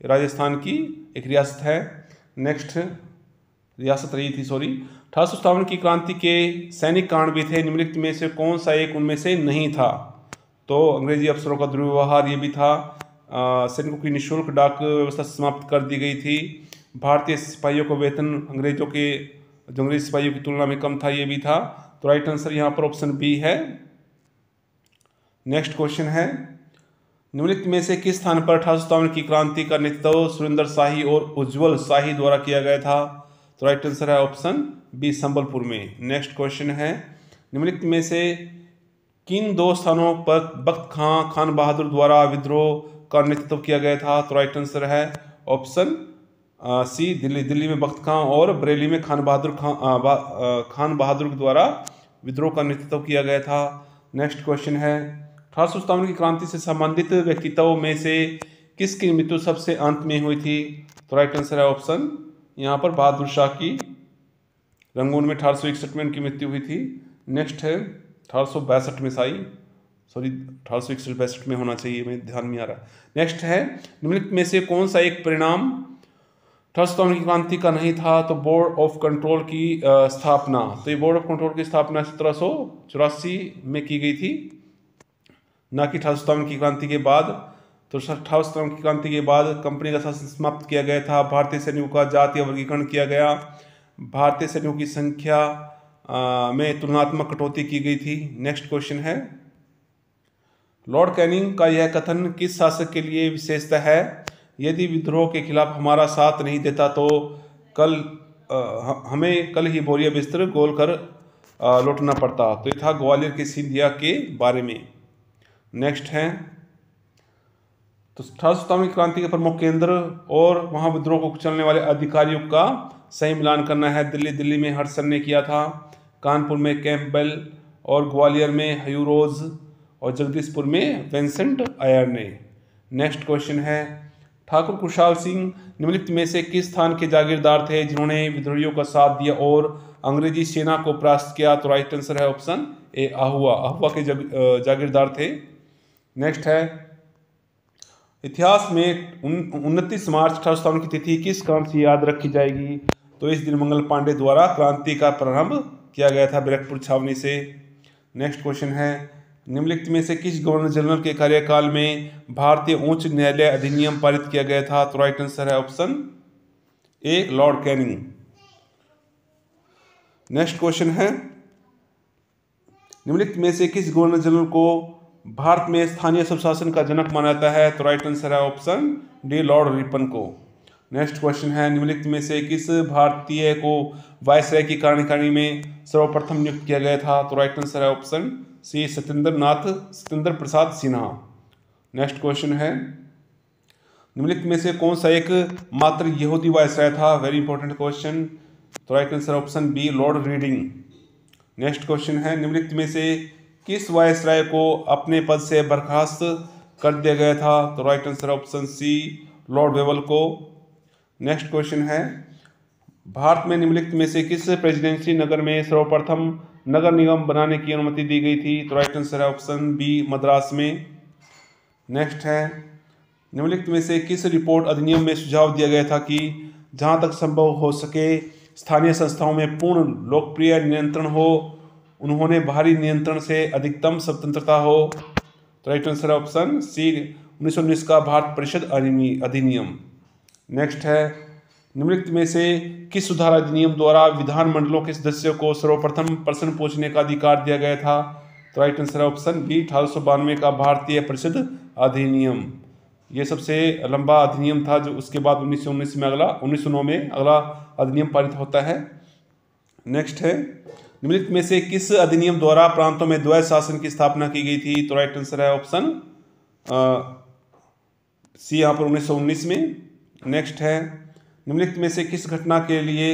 राजस्थान की एक रियासत है। नेक्स्ट रियासत रही थी सॉरी अठारह सौ सत्तावन की क्रांति के सैनिक कांड भी थे। निम्नलिखित में से कौन सा एक उनमें से नहीं था? तो अंग्रेज़ी अफसरों का दुर्व्यवहार ये भी था। सैनिकों की निःशुल्क डाक व्यवस्था समाप्त कर दी गई थी। भारतीय सिपाहियों को वेतन अंग्रेज़ों के जो अंग्रेज़ सिपाहियों की तुलना में कम था, ये भी था। तो राइट आंसर यहाँ पर ऑप्शन बी है। नेक्स्ट क्वेश्चन है। निम्नलिखित में से किस स्थान पर अठारह सौ सतावन की क्रांति का नेतृत्व सुरेंद्र शाही और उज्जवल शाही द्वारा किया गया था? तो राइट आंसर है ऑप्शन बी संबलपुर में। नेक्स्ट क्वेश्चन है। निम्नलिखित में से किन दो स्थानों पर बख्त खां, खान बहादुर द्वारा विद्रोह का नेतृत्व किया गया था? तो राइट आंसर है ऑप्शन सी दिल्ली दिल्ली में बख्त खां और बरेली में खान बहादुर खान बा, खान बहादुर द्वारा विद्रोह का नेतृत्व किया गया था। नेक्स्ट क्वेश्चन है अठारह सौ सत्तावन की क्रांति से संबंधित व्यक्तित्वों में से किसकी मृत्यु सबसे अंत में हुई थी? तो राइट आंसर है ऑप्शन यहाँ पर बहादुर शाह की रंगून में अठारह सौ इकसठ में उनकी मृत्यु हुई थी। नेक्स्ट है अठारह में साई सॉरी अठारह में होना चाहिए मैं ध्यान में आ रहा है। नेक्स्ट है निम्नलिखित में से कौन सा एक परिणाम अठारह की क्रांति का नहीं था तो बोर्ड ऑफ़ कंट्रोल की स्थापना। तो ये बोर्ड ऑफ़ कंट्रोल की स्थापना सत्रह सौ चौरासी में की गई थी। न कि अठारह की क्रांति के बाद। तो अठारह की क्रांति के बाद कंपनी का शासन समाप्त किया गया था। भारतीय सैनिकों का जातीय वर्गीकरण किया गया। भारतीय सैनिकों की संख्या में तुलनात्मक कटौती की गई थी। नेक्स्ट क्वेश्चन है। लॉर्ड कैनिंग का यह कथन किस शासक के लिए विशेषता है? यदि विद्रोह के खिलाफ हमारा साथ नहीं देता तो कल आ, हमें कल ही बोरिया बिस्तर गोल कर लौटना पड़ता। तो ये था ग्वालियर के सिंधिया के बारे में। नेक्स्ट है। तो अठारह क्रांति के प्रमुख केंद्र और वहाँ विद्रोह को चलने वाले अधिकारियों का सही मिलान करना है। दिल्ली दिल्ली में हर्सन ने किया था। कानपुर में कैंपबेल और ग्वालियर में हयूरोज और जगदीशपुर में वेंसेंट आयर ने। नेक्स्ट क्वेश्चन है। ठाकुर कुशाल सिंह निम्नलिखित में से किस स्थान के जागीरदार थे जिन्होंने विद्रोहियों का साथ दिया और अंग्रेज़ी सेना को परास्त किया? तो राइट आंसर है ऑप्शन ए आहुआ आहुआ के जागीरदार थे। नेक्स्ट है। इतिहास में उनतीस मार्च अठारह की तिथि किस कारण से याद रखी जाएगी? तो इस दिन मंगल पांडे द्वारा क्रांति का प्रारंभ किया गया था बैरकपुर छावनी से। नेक्स्ट क्वेश्चन है। निम्नलिखित में से किस गवर्नर जनरल के कार्यकाल में भारतीय उच्च न्यायालय अधिनियम पारित किया गया था? तो राइट आंसर है option A lord Canning next question है। निम्नलिखित में से किस गवर्नर जनरल को भारत में स्थानीय स्वशासन का जनक माना जाता है? तो राइट आंसर है ऑप्शन डी लॉर्ड रिपन को। नेक्स्ट क्वेश्चन है। निम्नलिखित में से किस भारतीय को वायसराय की कार्यकारिणी में सर्वप्रथम नियुक्त किया गया था? तो राइट आंसर है option C Satyendra Nath Satyendra Prasad Sinha. Next question है। निम्नलिखित में से कौन सा एक मात्र यहूदी वायसराय था? वेरी इंपॉर्टेंट क्वेश्चन तो right answer option B lord Reading next question है। निम्नलिखित में से किस वायसराय को अपने पद से बर्खास्त कर दिया गया था? तो right answer option C lord Wavell को। नेक्स्ट क्वेश्चन है। भारत में निम्नलिखित में से किस प्रेसिडेंसी नगर में सर्वप्रथम नगर निगम बनाने की अनुमति दी गई थी। तो राइट आंसर है ऑप्शन बी मद्रास में। नेक्स्ट है, निम्नलिखित में से किस रिपोर्ट अधिनियम में सुझाव दिया गया था कि जहाँ तक संभव हो सके, स्थानीय संस्थाओं में पूर्ण लोकप्रिय नियंत्रण हो, उन्होंने बाहरी नियंत्रण से अधिकतम स्वतंत्रता हो? तो राइट आंसर ऑप्शन सी उन्नीस सौ उन्नीस का भारत परिषद अधिनियम। नेक्स्ट है निम्नलिखित में से किस सुधार अधिनियम द्वारा विधानमंडलों के सदस्यों को सर्वप्रथम प्रश्न पूछने का अधिकार दिया गया था? तो राइट आंसर ऑप्शन बी, अठारह का भारतीय परिषद अधिनियम। ये सबसे लंबा अधिनियम था जो उसके बाद उन्नीस सौ उन्नीस में अगला, उन्नीस सौ नौ में अगला अधिनियम पारित होता है। नेक्स्ट है, निम्नलिखित में से किस अधिनियम द्वारा प्रांतों में द्वैत शासन की स्थापना की गई थी? तो राइट आंसर है ऑप्शन सी, यहाँ पर उन्नीस सौ उन्नीस में। नेक्स्ट है निम्नलिखित में से किस घटना के लिए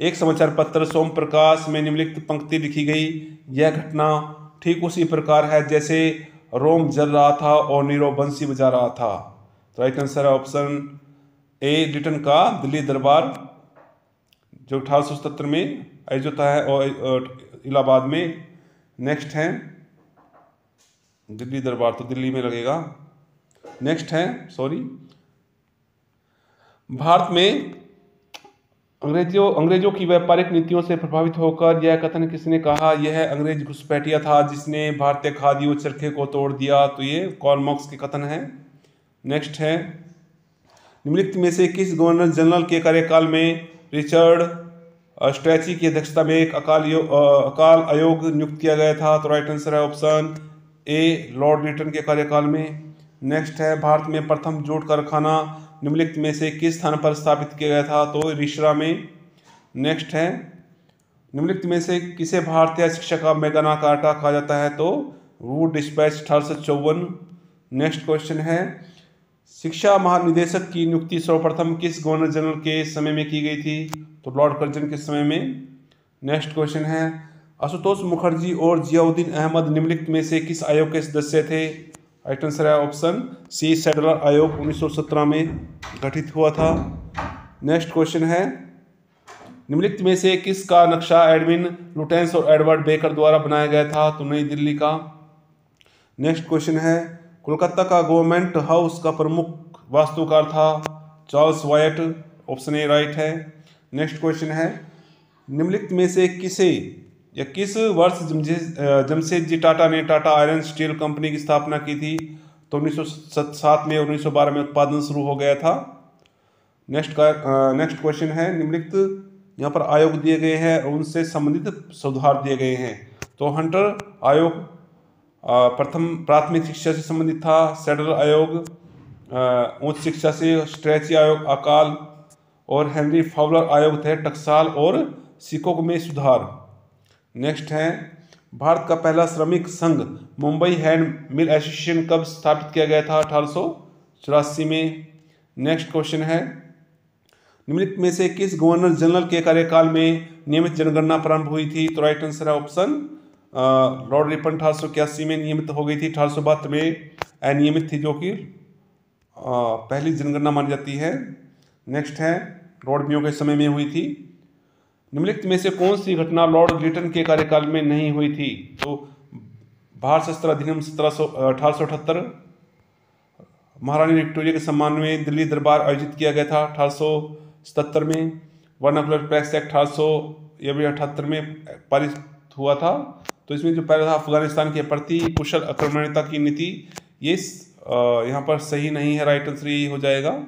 एक समाचार पत्र सोम प्रकाश में निम्नलिखित पंक्ति लिखी गई? यह घटना ठीक उसी प्रकार है जैसे रोम जल रहा था और नीरो बंसी बजा रहा था। तो राइट आंसर है ऑप्शन ए रिटर्न का दिल्ली दरबार, जो अठारह में आयोजित है और इलाहाबाद में। नेक्स्ट है दिल्ली दरबार तो दिल्ली में लगेगा। नेक्स्ट है सॉरी भारत में अंग्रेज़ों अंग्रेज़ों की व्यापारिक नीतियों से प्रभावित होकर यह कथन किसने कहा? यह अंग्रेज़ घुसपैठिया था जिसने भारतीय खादी और चरखे को तोड़ दिया। तो ये कॉलमॉक्स के कथन है। नेक्स्ट है, निम्नलिखित में से किस गवर्नर जनरल के कार्यकाल में रिचर्ड स्ट्रैची की अध्यक्षता में एक अकाल अकाल आयोग नियुक्त किया गया था? तो राइट आंसर है ऑप्शन ए, लॉर्ड रिटर्न के कार्यकाल में। नेक्स्ट है, भारत में प्रथम जूट कारखाना निम्नलिखित में से किस स्थान पर स्थापित किया गया था? तो रिश्रा में नेक्स्ट है। निम्नलिखित में से किसे भारतीय शिक्षा का मैदाना का आटा कहा जाता है? तो रूट डिस्पैच अठारह सौ चौवन। नेक्स्ट क्वेश्चन है। शिक्षा महानिदेशक की नियुक्ति सर्वप्रथम किस गवर्नर जनरल के समय में की गई थी? तो लॉर्ड कर्जन के समय में। नेक्स्ट क्वेश्चन है। आशुतोष मुखर्जी और जियाउद्दीन अहमद निम्नलिखित में से किस आयोग के सदस्य थे? राइट आंसर है ऑप्शन सी, सेडलर आयोग 1917 में गठित हुआ था। नेक्स्ट क्वेश्चन है, निम्नलिखित में से किसका नक्शा एडविन लुटेंस और एडवर्ड बेकर द्वारा बनाया गया था? तो नई दिल्ली का। नेक्स्ट क्वेश्चन है, कोलकाता का गवर्नमेंट हाउस का प्रमुख वास्तुकार था Charles Wyatt option A right है। नेक्स्ट क्वेश्चन है, निम्नलिखित में से किसे या किस वर्ष जमशेद जी टाटा ने टाटा आयरन स्टील कंपनी की स्थापना की थी तो उन्नीस सौ सात में और उन्नीस सौ बारह में उत्पादन शुरू हो गया था? नेक्स्ट का नेक्स्ट क्वेश्चन है, निम्नलिखित यहाँ पर आयोग दिए गए हैं और उनसे संबंधित सुधार दिए गए हैं। तो हंटर आयोग प्रथम प्राथमिक शिक्षा से संबंधित था सेडल आयोग उच्च शिक्षा से स्ट्रेची आयोग, अकाल और हेनरी फाउलर आयोग थे, टकसाल और सिकोक में सुधार। नेक्स्ट है, भारत का पहला श्रमिक संघ मुंबई हैंड मिल एसोसिएशन कब स्थापित किया गया था अठारह सौ चौरासी में? नेक्स्ट क्वेश्चन है, निम्नलिखित में से किस गवर्नर जनरल के कार्यकाल में नियमित जनगणना प्रारंभ हुई थी? तो राइट आंसर है ऑप्शन लॉर्ड रिपन अठारह में नियमित हो गई थी, अठारह सौ बहत्तर में अनियमित थी जो कि पहली जनगणना मानी जाती है। नेक्स्ट है लॉर्ड मियो के समय में हुई थी। निम्नलिखित में से कौन सी घटना लॉर्ड गिटन के कार्यकाल में नहीं हुई थी? तो भारत शस्त्र अधिनियम सत्रह सौ अठारह सौ अठहत्तर। महारानी विक्टोरिया के सम्मान में दिल्ली दरबार आयोजित किया गया था अठारह सौ सतहत्तर में। वर्नाकुलर प्रेस एक्ट अठारह सौ, या भी अठहत्तर में पारित हुआ था। तो इसमें जो पहला था अफ़गानिस्तान के प्रति कुशल आक्रमणता की नीति। ये यहाँ पर सही नहीं है, राइट आंसर यही हो जाएगा।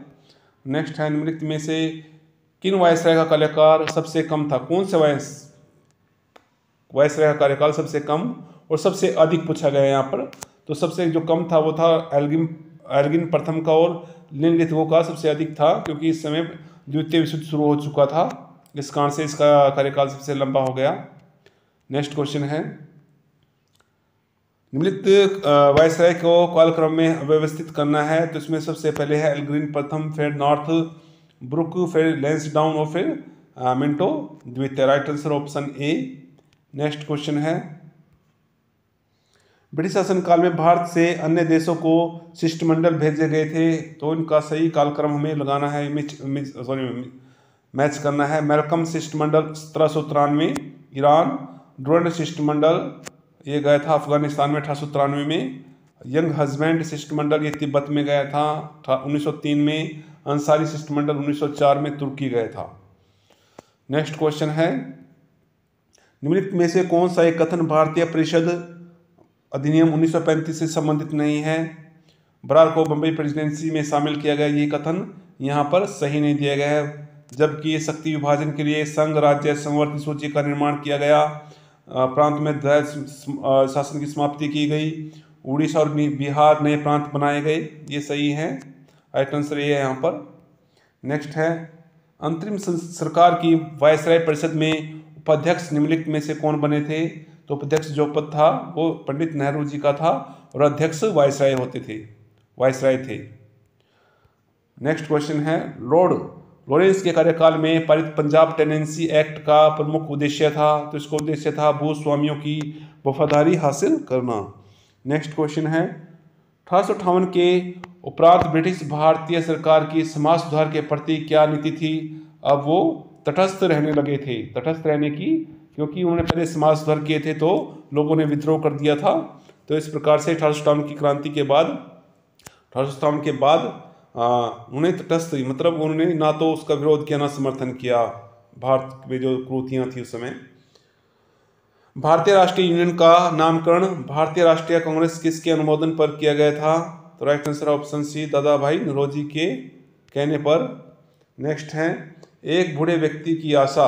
नेक्स्ट है निम्नलिखित में से किन वायसराय का कार्यकाल सबसे कम था? कौन से वायस? वायसराय का कार्यकाल सबसे कम और सबसे अधिक पूछा गया यहाँ पर। तो सबसे जो कम था वो था एल्गिन एल्गिन प्रथम का और लिनलिथगो का सबसे अधिक था, क्योंकि इस समय द्वितीय विश्व शुरू हो चुका था। इस कारण से इसका कार्यकाल सबसे लंबा हो गया। नेक्स्ट क्वेश्चन है। निम्नलिखित वायसराय को कालक्रम में व्यवस्थित करना है तो इसमें सबसे पहले है एलग्रीन प्रथम, फिर नॉर्थ ब्रुक फिर लेंस डाउन और फिर मिंटो द्वितीय right answer option A next question है। ब्रिटिश शासन काल में भारत से अन्य देशों को शिष्टमंडल भेजे गए थे तो इनका सही कालक्रम हमें लगाना है सॉरी मैच करना है। मेलकम शिष्टमंडल सत्रह सौ तिरानवे, ईरान। ड्रोन शिष्टमंडल, ये गया था अफ़गानिस्तान में अठारह सौ तिरानवे में। यंग हस्बैंड शिष्टमंडल ये तिब्बत में गया था 1903 में। अंसारी शिष्टमंडल 1904 में तुर्की गया था। नेक्स्ट क्वेश्चन है, निम्नलिखित में से कौन सा एक कथन भारतीय परिषद अधिनियम 1935 से संबंधित नहीं है? बरार को बम्बई प्रेसिडेंसी में शामिल किया गया ये कथन यहाँ पर सही नहीं दिया गया है, जबकि शक्ति विभाजन के लिए संघ, राज्य संवर्ती सूची का निर्माण किया गया। प्रांत में शासन की समाप्ति की गई। उड़ीसा और बिहार नए प्रांत बनाए गए, ये सही है। राइट आंसर ये है यहाँ पर। नेक्स्ट है, अंतरिम सरकार की वायसराय परिषद में उपाध्यक्ष निम्नलिखित में से कौन बने थे? तो उपाध्यक्ष जो पद था, वो पंडित नेहरू जी का था और अध्यक्ष वायसराय होते थे, वायसराय थे। नेक्स्ट क्वेश्चन है लॉर्ड लॉरेंस के कार्यकाल में पारित पंजाब टेनेंसी एक्ट का प्रमुख उद्देश्य था तो इसका उद्देश्य था भूस्वामियों की वफादारी हासिल करना। नेक्स्ट क्वेश्चन है, अठारह के उपरांत ब्रिटिश भारतीय सरकार की समाज सुधार के प्रति क्या नीति थी? अब वो तटस्थ रहने लगे थे। तटस्थ रहने की, क्योंकि उन्होंने पहले समाज सुधार किए थे तो लोगों ने विद्रोह कर दिया था। तो इस प्रकार से अठारह सौ सत्तावन की क्रांति के बाद, अठारह सौ सत्तावन के बाद उन्हें तटस्थ मतलब उन्होंने ना तो उसका विरोध किया, ना समर्थन किया भारत में जो क्रूतियाँ थी उस समय। भारतीय राष्ट्रीय यूनियन का नामकरण भारतीय राष्ट्रीय कांग्रेस किसके अनुमोदन पर किया गया था। तो राइट आंसर ऑप्शन सी दादा भाई नरोजी के कहने पर नेक्स्ट है, एक बूढ़े व्यक्ति की आशा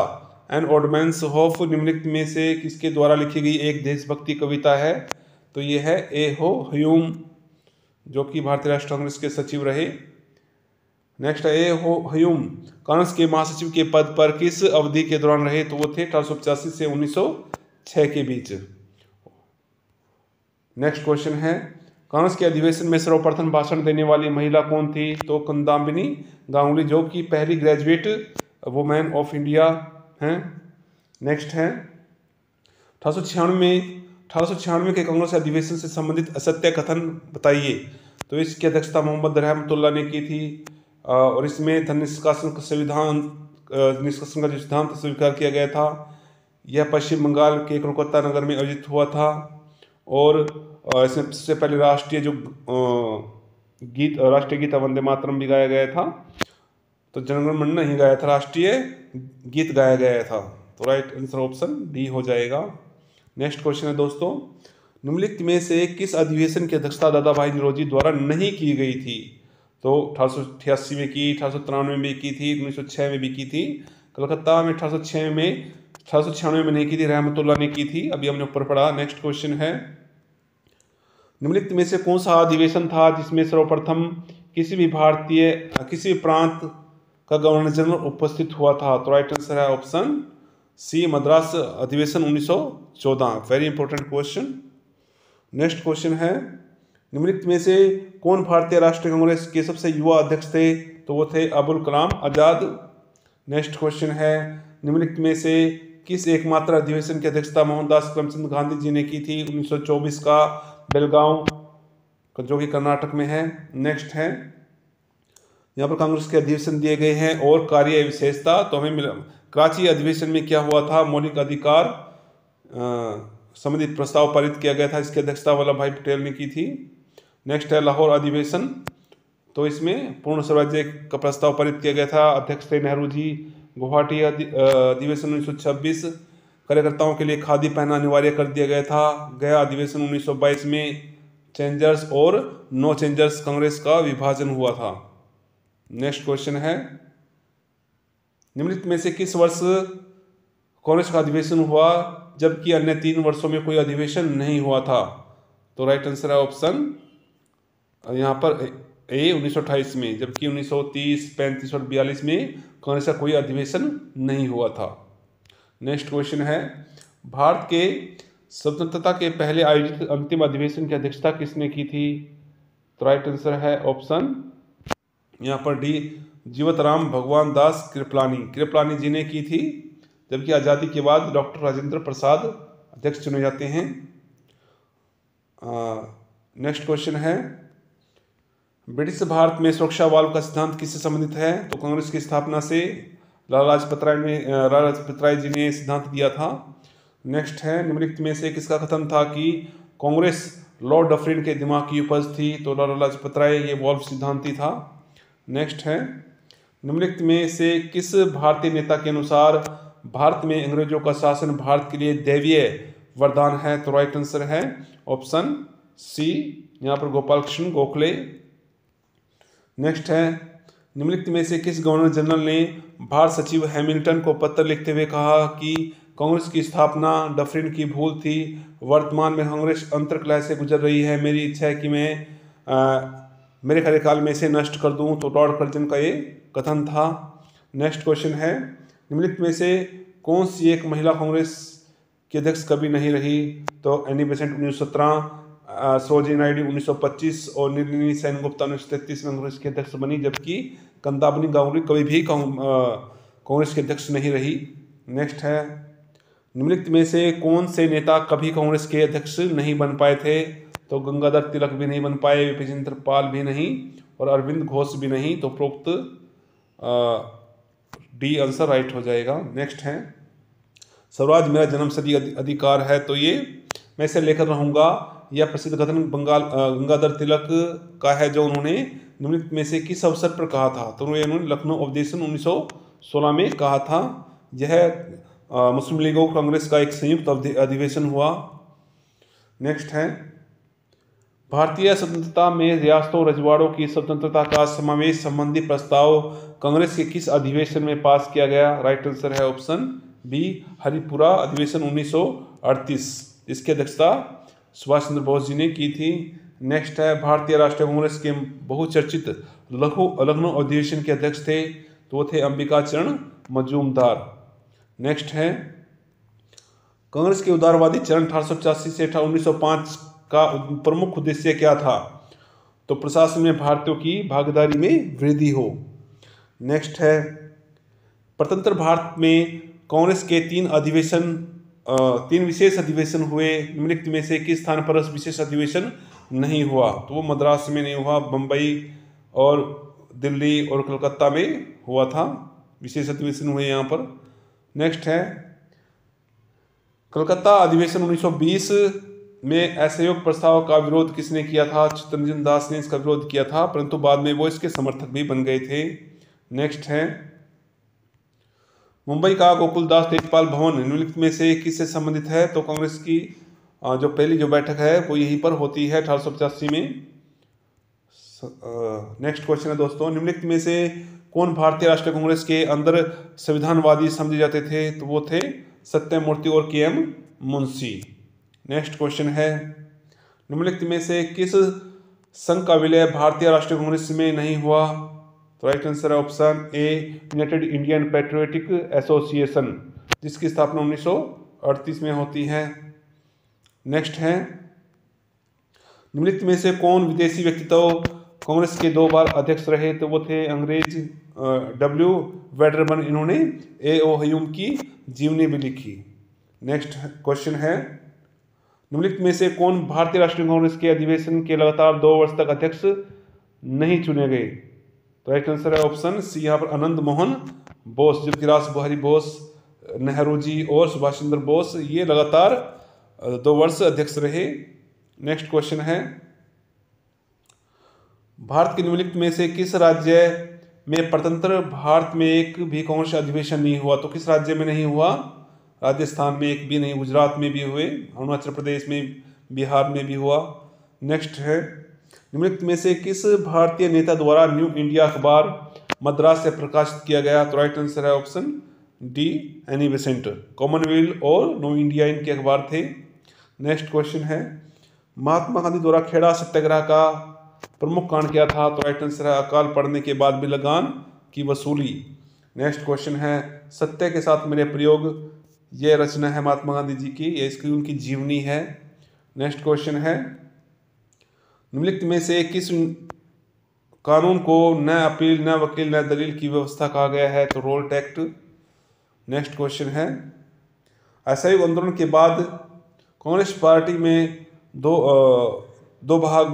एन ऑर्डमेंस होफ निम्नलिखित में से किसके द्वारा लिखी गई एक देशभक्ति कविता है? तो ये है ए हो हयूम जो कि भारतीय राष्ट्रीय कांग्रेस के सचिव रहे। नेक्स्ट ए हो हयूम कांग्रेस के महासचिव के पद पर किस अवधि के दौरान रहे? तो वो थे अठारह सौ पचासी से 1906 के बीच। नेक्स्ट क्वेश्चन है कांग्रेस के अधिवेशन में सर्वप्रथम भाषण देने वाली महिला कौन थी? तो कंदामिनी गांगुली, जो कि पहली ग्रेजुएट वुमेन ऑफ़ इंडिया हैं। नेक्स्ट हैं। अठारह छियानवे में, अठारह के कांग्रेस अधिवेशन से संबंधित असत्य कथन बताइए। तो इसकी अध्यक्षता मोहम्मद रहमतुल्ला ने की थी और इसमें धन निष्कासन का संविधान निष्कासन का जो सिद्धांत स्वीकार किया गया था, यह पश्चिम बंगाल के कोलकाता नगर में आयोजित हुआ था, और इसमें सबसे पहले राष्ट्रीय जो गीत, राष्ट्रीय गीत वंदे मातरम भी गाया गया था। तो जनगण मन नहीं गाया था, राष्ट्रीय गीत गाया गया था। तो राइट आंसर ऑप्शन डी हो जाएगा। नेक्स्ट क्वेश्चन है दोस्तों। निम्नलिखित में से किस अधिवेशन की अध्यक्षता दादा भाई निरोजी द्वारा नहीं की गई थी? तो अठारह सौ अठासी में की, अठारह सौ तिरानवे में भी की थी, उन्नीस सौ छः में भी की थी। कलकत्ता में अठारह में अठारह में नहीं की थी रहमतुल्ला ने की थी। अभी हमने ऊपर पढ़ा। नेक्स्ट क्वेश्चन है। निम्नलिखित में से कौन सा अधिवेशन था जिसमें सर्वप्रथम किसी भी भारतीय, किसी भी प्रांत का गवर्नर जनरल उपस्थित हुआ था? तो राइट आंसर है ऑप्शन सी मद्रास अधिवेशन 1914 very important question next question है, निम्नलिखित में से कौन भारतीय राष्ट्रीय कांग्रेस के सबसे युवा अध्यक्ष थे? तो वो थे अबुल कलाम आज़ाद। नेक्स्ट क्वेश्चन है, निम्नलिखित में से किस एकमात्र अधिवेशन की अध्यक्षता मोहनदास करमचंद गांधी जी ने की थी? 1924 का बेलगांव, जो कि कर्नाटक में है नेक्स्ट है। यहाँ पर कांग्रेस के अधिवेशन दिए गए हैं और कार्य विशेषता तो हमें मिला, कराची अधिवेशन में क्या हुआ था? मौलिक अधिकार संबंधित प्रस्ताव पारित किया गया था, इसकी अध्यक्षता वल्लभ भाई पटेल ने की थी। नेक्स्ट है लाहौर अधिवेशन तो इसमें पूर्ण स्वराज्य का प्रस्ताव पारित किया गया था। अध्यक्ष थे नेहरू जी, गुवाहाटी अधिवेशन उन्नीस छब्बीस कार्यकर्ताओं के लिए खादी पहना अनिवार्य कर दिया गया था। गया अधिवेशन 1922 में चेंजर्स और नो चेंजर्स कांग्रेस का विभाजन हुआ था। नेक्स्ट क्वेश्चन है निम्नलिखित में से किस वर्ष कांग्रेस का अधिवेशन हुआ जबकि अन्य तीन वर्षों में कोई अधिवेशन नहीं हुआ था? तो राइट आंसर है ऑप्शन यहाँ पर ए उन्नीस सौ अट्ठाईस में जबकि 1930, 35 और 42 में कांग्रेस का कोई अधिवेशन नहीं हुआ था। नेक्स्ट क्वेश्चन है। भारत के स्वतंत्रता के पहले आयोजित अंतिम अधिवेशन की अध्यक्षता किसने की थी? तो राइट आंसर है ऑप्शन यहाँ पर डी जीवतराम भगवान दास कृपलानी। कृपलानी जी ने की थी, जबकि आज़ादी के बाद डॉक्टर राजेंद्र प्रसाद अध्यक्ष चुने जाते हैं। नेक्स्ट क्वेश्चन है। ब्रिटिश भारत में सुरक्षा वाल्व का सिद्धांत किससे संबंधित है? तो कांग्रेस की स्थापना से लाला लाजपत राय ने लाला लाजपत राय जी ने सिद्धांत दिया था। नेक्स्ट है, निम्नलिखित में से किसका कथन था कि कांग्रेस लॉर्ड डफरिन के दिमाग की उपज थी तो लाला लाजपत राय ये वॉल्व सिद्धांति था। नेक्स्ट है, निम्नलिखित में से किस भारतीय नेता के अनुसार भारत में अंग्रेज़ों का शासन भारत के लिए दैवीय वरदान है? तो राइट आंसर है ऑप्शन सी यहाँ पर गोपाल कृष्ण गोखले। नेक्स्ट है, निम्नलिखित में से किस गवर्नर जनरल ने भारत सचिव हैमिल्टन को पत्र लिखते हुए कहा कि कांग्रेस की स्थापना डफरिन की भूल थी। वर्तमान में कांग्रेस अंतरकलह से गुजर रही है। मेरी इच्छा है कि मैं आ, मेरे कार्यकाल में इसे नष्ट कर दूँ। तो लॉर्ड कर्जन का ये कथन था। नेक्स्ट क्वेश्चन है निम्नलिखित में से कौन सी एक महिला कांग्रेस की अध्यक्ष कभी नहीं रही? तो एनी बेसेंट उन्नीस सौ सत्रह सरोजिनी नायडू 1925 और निर्लिनी सेन गुप्ता उन्नीस में कांग्रेस की अध्यक्ष बनी जबकि कंदाबनी गांगुली कभी भी कांग्रेस के अध्यक्ष नहीं रही। नेक्स्ट है, निम्नलिखित में से कौन से नेता कभी कांग्रेस के अध्यक्ष नहीं बन पाए थे? तो गंगाधर तिलक भी नहीं बन पाए विपिजेंद्र पाल भी नहीं और अरविंद घोष भी नहीं। तो प्रोक्त डी आंसर राइट हो जाएगा। नेक्स्ट है, स्वराज मेरा जन्म सदी अधिकार है। तो ये मैं इसे लेकर रहूँगा। यह प्रसिद्ध कथन बंगाल गंगाधर तिलक का है जो उन्होंने निम्नलिखित में से किस अवसर पर कहा था? तो उन्होंने लखनऊ अधिवेशन 1916 में कहा था, यह मुस्लिम लीग और कांग्रेस का एक संयुक्त अधिवेशन हुआ। नेक्स्ट है, भारतीय स्वतंत्रता में रियासतों रजवाड़ों की स्वतंत्रता का समावेश संबंधी प्रस्ताव कांग्रेस के किस अधिवेशन में पास किया गया? राइट आंसर है ऑप्शन बी, हरिपुरा अधिवेशन 1938 इसकी अध्यक्षता सुभाष चंद्र बोस जी ने की थी। नेक्स्ट है, भारतीय राष्ट्रीय कांग्रेस के बहुचर्चित लघु लखनऊ अधिवेशन के अध्यक्ष थे। तो वो थे अंबिका चरण मजूमदार। नेक्स्ट है, कांग्रेस के उदारवादी चरण अठारह से उन्नीस का प्रमुख उद्देश्य क्या था? तो प्रशासन में भारतीयों की भागीदारी में वृद्धि हो। नेक्स्ट है, प्रतंत्र भारत में कांग्रेस के तीन अधिवेशन तीन विशेष अधिवेशन हुए। निम्नलिखित में से किस स्थान पर विशेष अधिवेशन नहीं हुआ? तो वो मद्रास में नहीं हुआ बम्बई और दिल्ली और कलकत्ता में हुआ था। विशेष अधिवेशन हुए यहाँ पर। नेक्स्ट है, कलकत्ता अधिवेशन 1920 में असहयोग प्रस्ताव का विरोध किसने किया था? चित्रंजन दास ने इसका विरोध किया था, परंतु बाद में वो इसके समर्थक भी बन गए थे। नेक्स्ट है मुंबई का गोकुलदास तेजपाल भवन निम्नलिखित में से किससे संबंधित है तो कांग्रेस की जो पहली जो बैठक है, वो यहीं पर होती है, अठारह सौ पचासी में। नेक्स्ट क्वेश्चन है दोस्तों, निम्नलिखित में से कौन भारतीय राष्ट्रीय कांग्रेस के अंदर संविधानवादी समझे जाते थे तो वो थे सत्यमूर्ति और के एम मुंशी। नेक्स्ट क्वेश्चन है, निम्नलिखित में से किस संघ का विलय भारतीय राष्ट्रीय कांग्रेस में नहीं हुआ? तो राइट आंसर है option A United Indian Patriotic Association जिसकी स्थापना 1938 में होती है। नेक्स्ट है, निम्नलिखित में से कौन विदेशी व्यक्तित्व कांग्रेस के दो बार अध्यक्ष रहे तो वो थे अंग्रेज़ डब्ल्यू वेडरबन इन्होंने ए ओ. हयूम की जीवनी भी लिखी। नेक्स्ट क्वेश्चन है, निम्नलिखित में से कौन भारतीय राष्ट्रीय कांग्रेस के अधिवेशन के लगातार दो वर्ष तक अध्यक्ष नहीं चुने गए? राइट आंसर है ऑप्शन, सी यहाँ पर आनंद मोहन, बोस, जबकि रास बिहारी बोस, नेहरू जी और सुभाष चंद्र बोस, ये लगातार दो वर्ष अध्यक्ष रहे। नेक्स्ट क्वेश्चन है, भारत के निम्नलिखित में से किस राज्य में प्रतंत्र भारत में एक भी कौन सा अधिवेशन नहीं हुआ? तो किस राज्य में नहीं हुआ? राजस्थान में एक भी नहीं, गुजरात में भी हुए, अरुणाचल प्रदेश में, बिहार में भी हुआ। नेक्स्ट है निम्नलिखित में से किस भारतीय नेता द्वारा न्यू इंडिया अखबार मद्रास से प्रकाशित किया गया? तो राइट आंसर है option D Annie Besant Commonwealth और न्यू इंडिया इनके अखबार थे। नेक्स्ट क्वेश्चन है, महात्मा गांधी द्वारा खेड़ा सत्याग्रह का प्रमुख कारण क्या था? तो राइट आंसर है, अकाल पढ़ने के बाद भी लगान की वसूली। नेक्स्ट क्वेश्चन है, सत्य के साथ मेरे प्रयोग, ये रचना है महात्मा गांधी जी की, ये इसकी उनकी जीवनी है। नेक्स्ट क्वेश्चन है निम्नलिखित में से किस कानून को न अपील न वकील न दलील की व्यवस्था कहा गया है? तो रोल एक्ट नेक्स्ट क्वेश्चन है। असहयोग आंदोलन के बाद कांग्रेस पार्टी में दो आ, दो भाग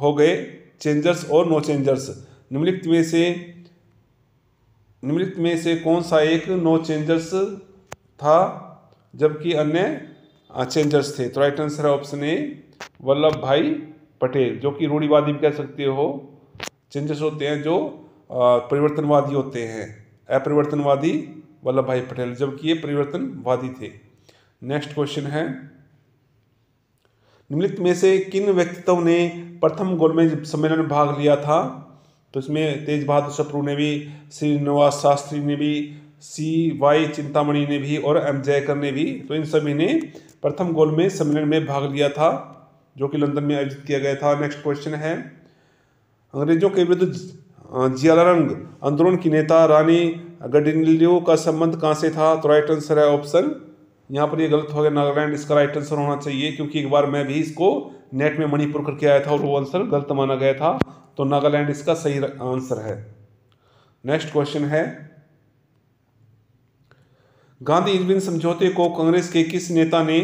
हो गए चेंजर्स और नो चेंजर्स। निम्नलिखित में से निम्नलिखित में से कौन सा एक नो चेंजर्स था जबकि अन्य चेंजर्स थे? तो राइट आंसर है ऑप्शन ए वल्लभ भाई पटेल जो कि रूढ़ीवादी भी कह सकते हो चेंजेस होते हैं, जो परिवर्तनवादी होते हैं। अपरिवर्तनवादी वल्लभ भाई पटेल, जबकि ये परिवर्तनवादी थे। नेक्स्ट क्वेश्चन है। निम्नलिखित में से किन व्यक्तित्व ने प्रथम गोलमेज सम्मेलन में भाग लिया था? तो इसमें तेज बहादुर सप्रू ने भी, श्रीनिवास शास्त्री ने भी, सी वाई चिंतामणि ने भी और एम जयकर ने भी। तो इन सभी ने प्रथम गोलमेज सम्मेलन में भाग लिया था। जो कि लंदन में आयोजित किया गया था। नेक्स्ट क्वेश्चन है। अंग्रेज़ों के विरुद्ध जियालारंग आंदोलन की नेता रानी गडिलियो का संबंध कहाँ से था? तो राइट आंसर है ऑप्शन यहाँ पर ये गलत हो गया नागालैंड। इसका राइट आंसर होना चाहिए, क्योंकि एक बार मैं भी इसको नेट में मणिपुर करके आया था और वो आंसर गलत माना गया था। तो नागालैंड इसका सही आंसर है। नेक्स्ट क्वेश्चन है। गांधी इरविन समझौते को कांग्रेस के किस नेता ने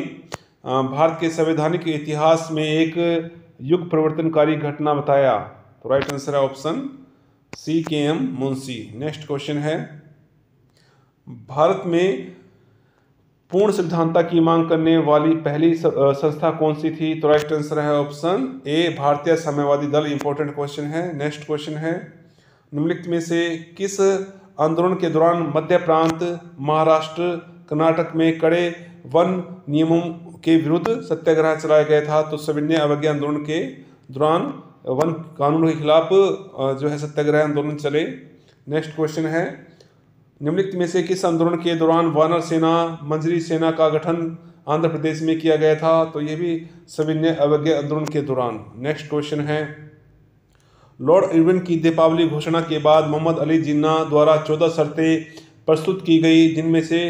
भारत के संवैधानिक इतिहास में एक युग परिवर्तनकारी घटना बताया। तो राइट आंसर है option C K M Munshi next question है, भारत में पूर्ण सिद्धांता की मांग करने वाली पहली संस्था कौन सी थी? तो राइट आंसर है ऑप्शन ए भारतीय साम्यवादी दल। इंपॉर्टेंट क्वेश्चन है। नेक्स्ट क्वेश्चन है, निम्नलिखित में से किस आंदोलन के दौरान मध्य प्रांत, महाराष्ट्र, कर्नाटक में कड़े वन नियमों के विरुद्ध सत्याग्रह चलाया गया था तो सविनय अवज्ञा आंदोलन के दौरान वन कानून के खिलाफ जो है सत्याग्रह आंदोलन चले। नेक्स्ट क्वेश्चन है निम्नलिखित में से किस आंदोलन के दौरान वानर सेना मंजरी सेना का गठन आंध्र प्रदेश में किया गया था? तो यह भी सविनय अवज्ञा आंदोलन के दौरान। नेक्स्ट क्वेश्चन है लॉर्ड इरविन की दीपावली घोषणा के बाद मोहम्मद अली जिन्ना द्वारा चौदह शर्तें प्रस्तुत की गई जिनमें से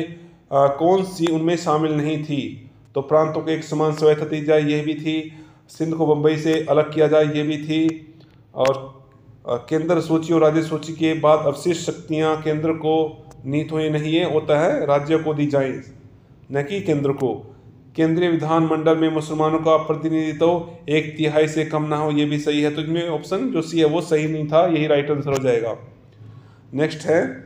आ, कौन सी उनमें शामिल नहीं थी? तो प्रांतों के एक समान स्वायत्त जाए यह भी थी। सिंध को बम्बई से अलग किया जाए, ये भी थी। और केंद्र सूची और राज्य सूची के बाद अवशिष्ट शक्तियाँ केंद्र को नीत हुई नहीं है, होता है, राज्य को दी जाए। न कि केंद्र को। केंद्रीय विधानमंडल में मुसलमानों का प्रतिनिधित्व एक तिहाई से कम ना हो, ये भी सही है। तो इसमें ऑप्शन जो सी है, वो सही नहीं था, यही राइट आंसर हो जाएगा। नेक्स्ट है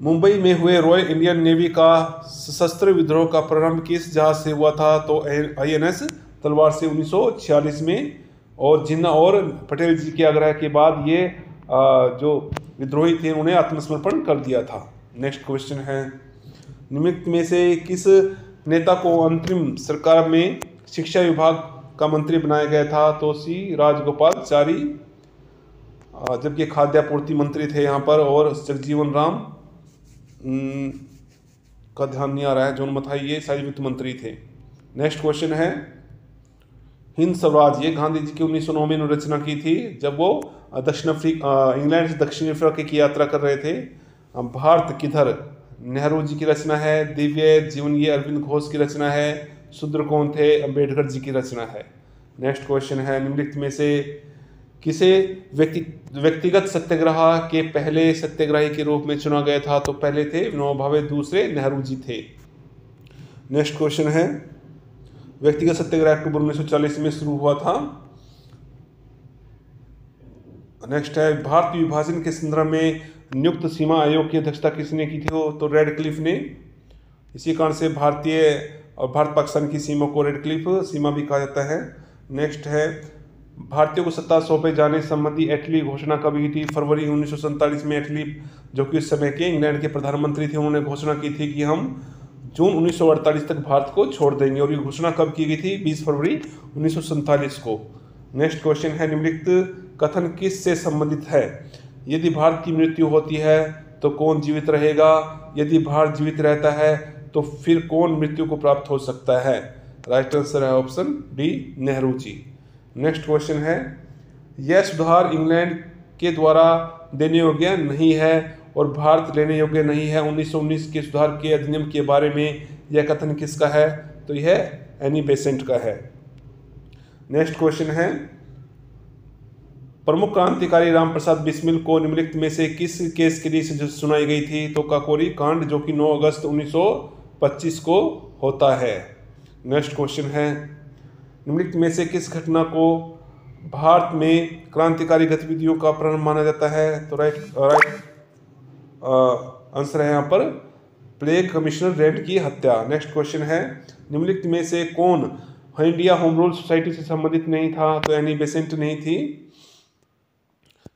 मुंबई में हुए रॉयल इंडियन नेवी का सशस्त्र विद्रोह का प्रारंभ किस जहाज़ से हुआ था तो आई एन एस तलवार से 1946 में। और जिन्ना और पटेल जी के आग्रह के बाद ये जो विद्रोही थे, उन्हें आत्मसमर्पण कर दिया था। नेक्स्ट क्वेश्चन है, निमित्त में से किस नेता को अंतरिम सरकार में शिक्षा विभाग का मंत्री बनाया गया था तो सी राजगोपालचारी जबकि खाद्यापूर्ति मंत्री थे यहाँ पर, और जगजीवन राम का ध्यान नहीं आ रहा है जोन मथाई ये सारी वित्त मंत्री थे। नेक्स्ट क्वेश्चन है, हिंद स्वराज, ये गांधी जी की उन्नीस सौ नौ में रचना की थी, जब वो दक्षिण अफ्रीका इंग्लैंड से दक्षिण अफ्रीका की यात्रा कर रहे थे। भारत किधर? नेहरू जी की रचना है, दिव्य जीवन, ये अरविंद घोष की रचना है शूद्र कौन थे? अंबेडकर जी की रचना है। नेक्स्ट क्वेश्चन है, निम्नलिखित में से किसे व्यक्ति, व्यक्तिगत सत्याग्रह के पहले सत्याग्रही के रूप में चुना गया था तो पहले थे विनोबा भावे, दूसरे नेहरू जी थे। नेक्स्ट क्वेश्चन है। व्यक्तिगत सत्याग्रह अक्टूबर उन्नीस सौ चालीस में शुरू हुआ था। नेक्स्ट है, भारतीय विभाजन के संदर्भ में नियुक्त सीमा आयोग की अध्यक्षता किसने की थी तो रेड क्लिफ ने। इसी कारण से भारतीय और भारत पाकिस्तान की सीमा को रेड क्लिफ सीमा भी कहा जाता है। नेक्स्ट है भारतीयों को सत्ता सौंपे जाने संबंधी एटली घोषणा कब हुई थी? फरवरी उन्नीस सौ सैंतालीस में एटली जो कि उस समय के इंग्लैंड के प्रधानमंत्री थे, उन्होंने घोषणा की थी कि हम जून उन्नीस सौ अड़तालीस तक भारत को छोड़ देंगे। और ये घोषणा कब की गई थी? 20 फरवरी उन्नीस सौ सैंतालीस को। नेक्स्ट क्वेश्चन है, निम्नलिखित कथन किस से संबंधित है? यदि भारत की मृत्यु होती है तो कौन जीवित रहेगा? यदि भारत जीवित रहता है तो फिर कौन मृत्यु को प्राप्त हो सकता है? राइट आंसर है option D, Nehru ji. Next question है, यह सुधार इंग्लैंड के द्वारा देने योग्य नहीं है और भारत लेने योग्य नहीं है? 1919 के सुधार के अधिनियम के बारे में यह कथन किसका है? तो यह एनी बेसेंट का है। नेक्स्ट क्वेश्चन है, प्रमुख क्रांतिकारी रामप्रसाद बिस्मिल को निम्नलिखित में से किस केस के लिए सुनाई गई थी? तो काकोरी कांड, जो कि 9 अगस्त 1925 को होता है। नेक्स्ट क्वेश्चन है निम्नलिखित में से किस घटना को भारत में क्रांतिकारी गतिविधियों का प्रारंभ माना जाता है? तो राइट राइट आंसर है यहाँ पर प्लेग कमिश्नर रेड की हत्या। नेक्स्ट क्वेश्चन है, निम्नलिखित में से कौन इंडिया होम रूल सोसाइटी से संबंधित नहीं था तो एनी बेसेंट नहीं थी,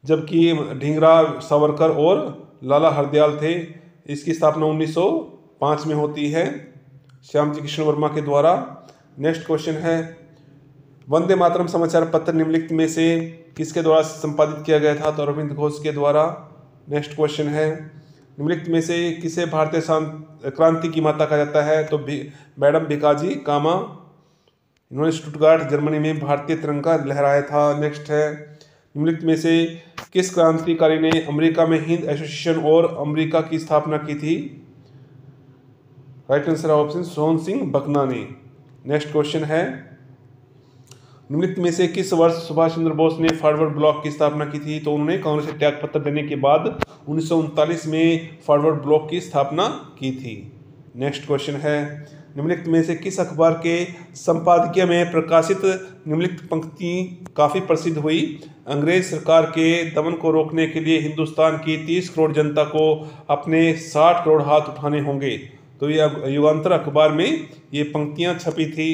जबकि ढींगरा, सावरकर और लाला हरदयाल थे। इसकी स्थापना 1905 में होती है श्याम जी कृष्ण वर्मा के द्वारा। नेक्स्ट क्वेश्चन है वंदे मातरम समाचार पत्र निम्नलिखित में से किसके द्वारा संपादित किया गया था? तो अरविंद घोष के द्वारा। नेक्स्ट क्वेश्चन है। निम्नलिखित में से किसे भारतीय क्रांति की माता कहा जाता है? तो भी, मैडम भिकाजी कामा, इन्होंने स्टुटगार्ट, जर्मनी में भारतीय तिरंगा लहराया था। नेक्स्ट है। निम्नलिखित में से किस क्रांतिकारी ने अमेरिका में हिंद एसोसिएशन और अमेरिका की स्थापना की थी? Right answer option Sohan Singh बकना ने। नेक्स्ट क्वेश्चन है। निम्नलिखित में से किस वर्ष सुभाष चंद्र बोस ने फॉरवर्ड ब्लॉक की स्थापना की थी? तो उन्होंने कांग्रेस से त्याग पत्र देने के बाद उन्नीस सौ उनतालीस में फॉरवर्ड ब्लॉक की स्थापना की थी। नेक्स्ट क्वेश्चन है, निम्नलिखित में से किस अखबार के संपादकीय में प्रकाशित निम्नलिखित पंक्ति काफ़ी प्रसिद्ध हुई? अंग्रेज़ सरकार के दमन को रोकने के लिए हिंदुस्तान की 30 करोड़ जनता को अपने 60 करोड़ हाथ उठाने होंगे। तो ये युगांतर अखबार में ये पंक्तियाँ छपी थी।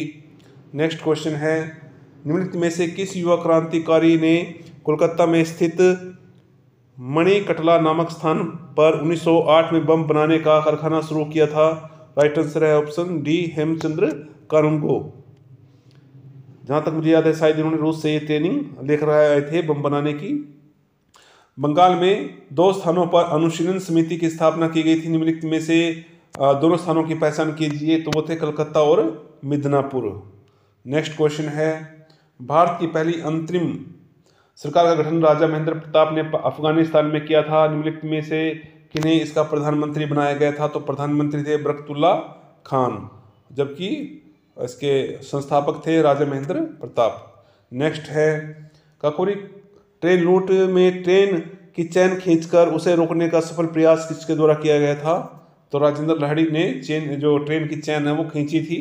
नेक्स्ट क्वेश्चन है निम्नलिखित में से किस युवा क्रांतिकारी ने कोलकाता में स्थित मणिकटला नामक स्थान पर 1908 में बम बनाने का कारखाना शुरू किया था? राइट आंसर है ऑप्शन डी, हेमचंद्र कारुंगो। जहाँ तक मुझे याद है, शायद इन्होंने रूस से ये ट्रेनिंग लेकर आए थे, बम बनाने की। बंगाल में दो स्थानों पर अनुशीलन समिति की स्थापना की गई थी। निम्नलिखित में से दोनों स्थानों की पहचान कीजिए तो वो थे कलकत्ता और मिदनापुर। नेक्स्ट क्वेश्चन है भारत की पहली अंतरिम सरकार का गठन राजा महेंद्र प्रताप ने अफ़गानिस्तान में किया था। निम्नलिखित में से किन्हें इसका प्रधानमंत्री बनाया गया था तो प्रधानमंत्री थे बरकतुल्ला खान, जबकि इसके संस्थापक थे राजा महेंद्र प्रताप। नेक्स्ट है, काकोरी ट्रेन लूट में ट्रेन की चैन खींचकर उसे रोकने का सफल प्रयास किसके द्वारा किया गया था? तो राजेंद्र लाहड़ी ने चेन, जो ट्रेन की चैन है, वो खींची थी।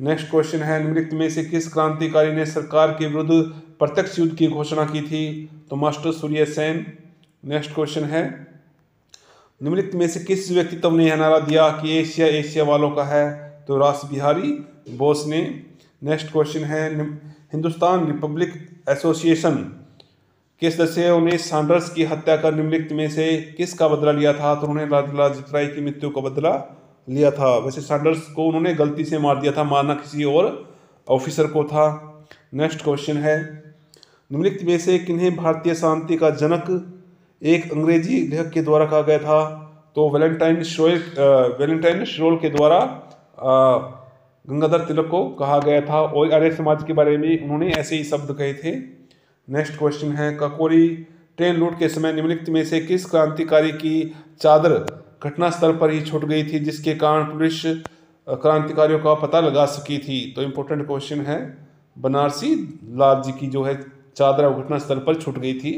नेक्स्ट क्वेश्चन है, निम्नलिखित में से किस क्रांतिकारी ने सरकार के विरुद्ध प्रत्यक्ष युद्ध की घोषणा की थी? तो master Surya Sen. Next question है, निम्नलिखित में से किस व्यक्तित्व ने यह नारा दिया कि एशिया एशिया वालों का है? तो रास बिहारी बोस ने। नेक्स्ट क्वेश्चन है हिंदुस्तान रिपब्लिक एसोसिएशन के सदस्यों ने सैंडर्स की हत्या कर निम्नलिखित में से किसका बदला लिया था? तो उन्होंने लाजपत राय की मृत्यु का बदला लिया था। वैसे सैंडर्स को उन्होंने गलती से मार दिया था, मारना किसी और ऑफिसर को था। नेक्स्ट क्वेश्चन है। निम्नलिखित में से किन्हें भारतीय शांति का जनक एक अंग्रेज़ी लेखक के द्वारा कहा गया था? तो वैलेंटाइन शोल वैलेंटाइन शोल के द्वारा गंगाधर तिलक को कहा गया था और आर्य समाज के बारे में उन्होंने ऐसे ही शब्द कहे थे। नेक्स्ट क्वेश्चन है, ककोरी ट्रेन लूट के समय निम्नलिखित में से किस क्रांतिकारी की चादर घटनास्थल पर ही छूट गई थी, जिसके कारण पुलिस क्रांतिकारियों का पता लगा सकी थी। तो इम्पोर्टेंट क्वेश्चन है, बनारसी लाल जी की जो है चादर घटनास्थल पर छूट गई थी।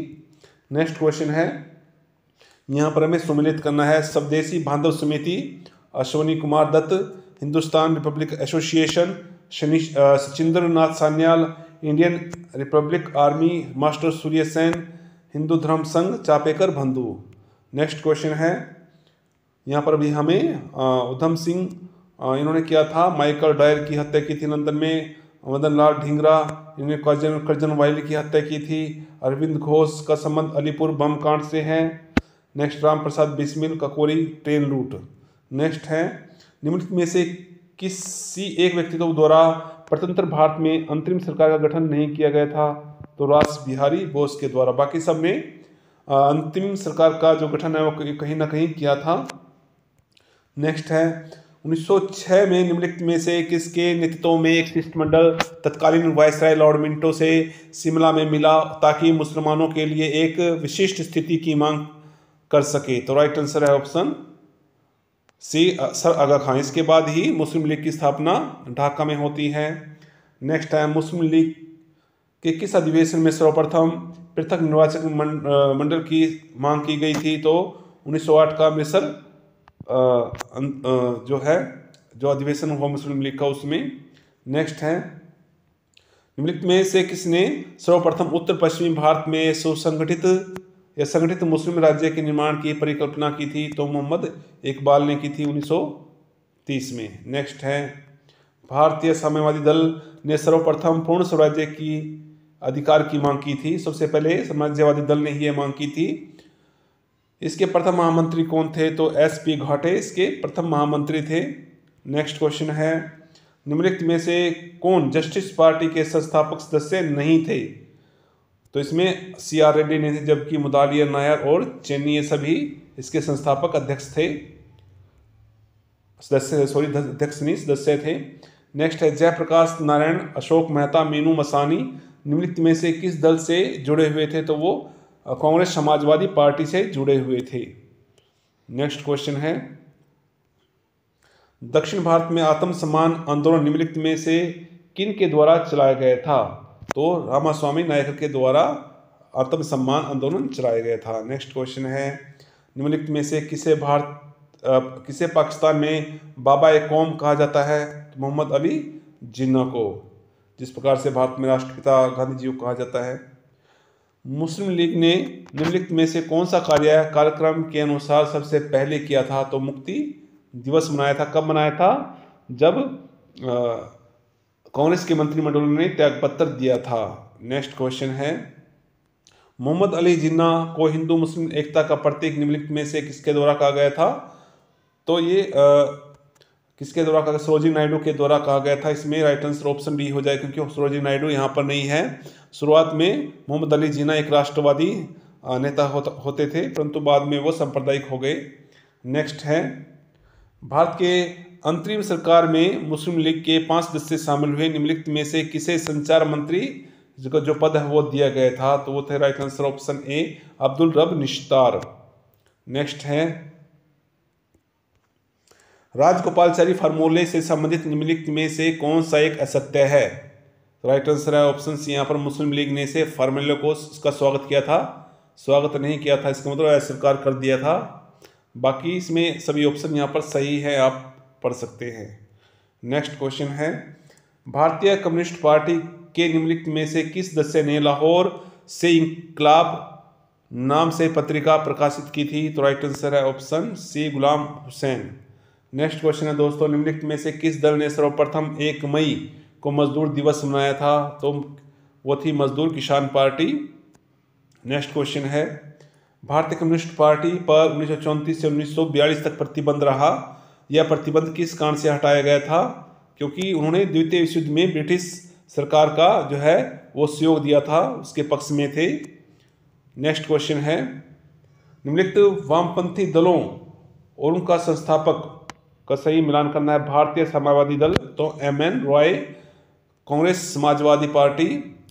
नेक्स्ट क्वेश्चन है, यहाँ पर हमें सम्मिलित करना है, Swadeshi Bandhab Samiti, Ashwini Kumar Dutt, Hindustan republic association Shani Sachindra Nath Sanyal, Indian republic army, master Surya Sen, Hindu Dharma Sangh, Chapekar बंधु। नेक्स्ट क्वेश्चन है यहाँ पर भी हमें उधम सिंह इन्होंने किया था। माइकल डायर की हत्या की थी लंदन में। मदन लाल ढींगरा, इन्होंने कर्जन कर्जन वाइल की हत्या की थी। अरविंद घोष का संबंध अलीपुर बम कांड से है। नेक्स्ट राम प्रसाद बिस्मिल, ककोरी, ट्रेन लूट। नेक्स्ट है, निम्नलिखित में से किसी एक व्यक्तित्व द्वारा प्रतंत्र भारत में अंतरिम सरकार का गठन नहीं किया गया था तो रास बिहारी बोस के द्वारा। बाकी सब में अंतिम सरकार का जो गठन है वो कहीं ना कहीं किया था। नेक्स्ट है 1906 में निम्नलिखित में से किसके नेतृत्व में एक शिष्टमंडल तत्कालीन वायसराय लॉर्ड मिंटो से शिमला में मिला ताकि मुसलमानों के लिए एक विशिष्ट स्थिति की मांग कर सके? तो राइट आंसर है option C sir Aga Khan इसके बाद ही मुस्लिम लीग की स्थापना ढाका में होती है। नेक्स्ट है, मुस्लिम लीग के किस अधिवेशन में सर्वप्रथम पृथक निर्वाचक मंडल की मांग की गई थी? तो 1908 का मिसर जो है, जो अधिवेशन हुआ मुस्लिम लीग का, उसमें नेक्स्ट है। निम्नलिखित में से किसने सर्वप्रथम उत्तर पश्चिमी भारत में सुसंगठित या संगठित मुस्लिम राज्य के निर्माण की परिकल्पना की थी? तो मोहम्मद इकबाल ने की थी 1930 में। नेक्स्ट है। भारतीय साम्यवादी दल ने सर्वप्रथम पूर्ण स्वराज्य की अधिकार की मांग की थी। सबसे पहले समाजवादी दल ने ही यह मांग की थी। इसके प्रथम महामंत्री कौन थे? तो एस पी घाटे इसके प्रथम महामंत्री थे। नेक्स्ट क्वेश्चन है, निम्नलिखित में से कौन जस्टिस पार्टी के संस्थापक सदस्य नहीं थे? तो इसमें सी आर रेड्डी ने थे, जबकि मुदालिया नायर और चेन्नी ये सभी इसके संस्थापक अध्यक्ष थे। सदस्य सॉरी अध्यक्ष नहीं, सदस्य थे। नेक्स्ट है, जयप्रकाश नारायण, अशोक मेहता, मीनू मसानी। निम्नलिखित में से किस दल से जुड़े हुए थे? तो वो कांग्रेस समाजवादी पार्टी से जुड़े हुए थे। नेक्स्ट क्वेश्चन है, दक्षिण भारत में आत्मसम्मान आंदोलन निम्नलिखित में से किन के द्वारा चलाया गया था? तो रामास्वामी नायकर के द्वारा आत्म सम्मान आंदोलन चलाया गया था। नेक्स्ट क्वेश्चन है, निम्नलिखित में से किसे भारत किसे पाकिस्तान में बाबा ए कौम कहा जाता है? तो मोहम्मद अली जिन्ना को, जिस प्रकार से भारत में राष्ट्रपिता गांधी जी को कहा जाता है। मुस्लिम लीग ने निम्नलिखित में से कौन सा कार्य कार्यक्रम के अनुसार सबसे पहले किया था तो मुक्ति दिवस मनाया था। कब मनाया था? जब कांग्रेस के मंत्रिमंडल ने त्यागपत्र दिया था। नेक्स्ट क्वेश्चन है मोहम्मद अली जिन्ना को हिंदू मुस्लिम एकता का प्रतीक निम्नलिखित में से किसके द्वारा कहा गया था? तो ये आ, किसके द्वारा कहा सरोजी नायडू के द्वारा कहा गया था। इसमें राइट आंसर ऑप्शन बी हो जाए क्योंकि सरोजी नायडू यहाँ पर नहीं है। शुरुआत में मोहम्मद अली जिन्ना एक राष्ट्रवादी नेता होते थे, परंतु बाद में वो सांप्रदायिक हो गए। नेक्स्ट है, भारत के अंतरिम सरकार में मुस्लिम लीग के पाँच सदस्य शामिल हुए। निम्नलिखित में से किसे संचार मंत्री जिसका जो पद है वो दिया गया था? तो वो थे right answer option A Abdul Rab Nishtar. Next है राजगोपालचारी फार्मूले से संबंधित निम्नलिखित में से कौन सा एक असत्य है? राइट आंसर है ऑप्शन सी यहाँ पर मुस्लिम लीग ने से फार्मूले को उसका स्वागत किया था। स्वागत नहीं किया था, इसका मतलब अस्वीकार कर दिया था। बाकी इसमें सभी ऑप्शन यहाँ पर सही है, आप पढ़ सकते हैं। नेक्स्ट क्वेश्चन है, भारतीय कम्युनिस्ट पार्टी के निम्नलिखित में से किस सदस्य ने लाहौर से इंकलाब नाम से पत्रिका प्रकाशित की थी? तो राइट आंसर है option C Ghulam Hussain. Next question है दोस्तों, निम्नलिखित में से किस दल ने सर्वप्रथम एक मई को मजदूर दिवस मनाया था? तो वो थी मजदूर किसान पार्टी। नेक्स्ट क्वेश्चन है, भारतीय कम्युनिस्ट पार्टी पर उन्नीस सौ चौंतीस से उन्नीस सौ बयालीस तक प्रतिबंध रहा। यह प्रतिबंध किस कारण से हटाया गया था? क्योंकि उन्होंने द्वितीय विश्व युद्ध में ब्रिटिश सरकार का जो है, वो सहयोग दिया था, उसके पक्ष में थे। नेक्स्ट क्वेश्चन है, निम्नलिखित वामपंथी दलों और उनका संस्थापक का सही मिलान करना है भारतीय समाजवादी दल। तो एम एन रॉय कांग्रेस समाजवादी पार्टी,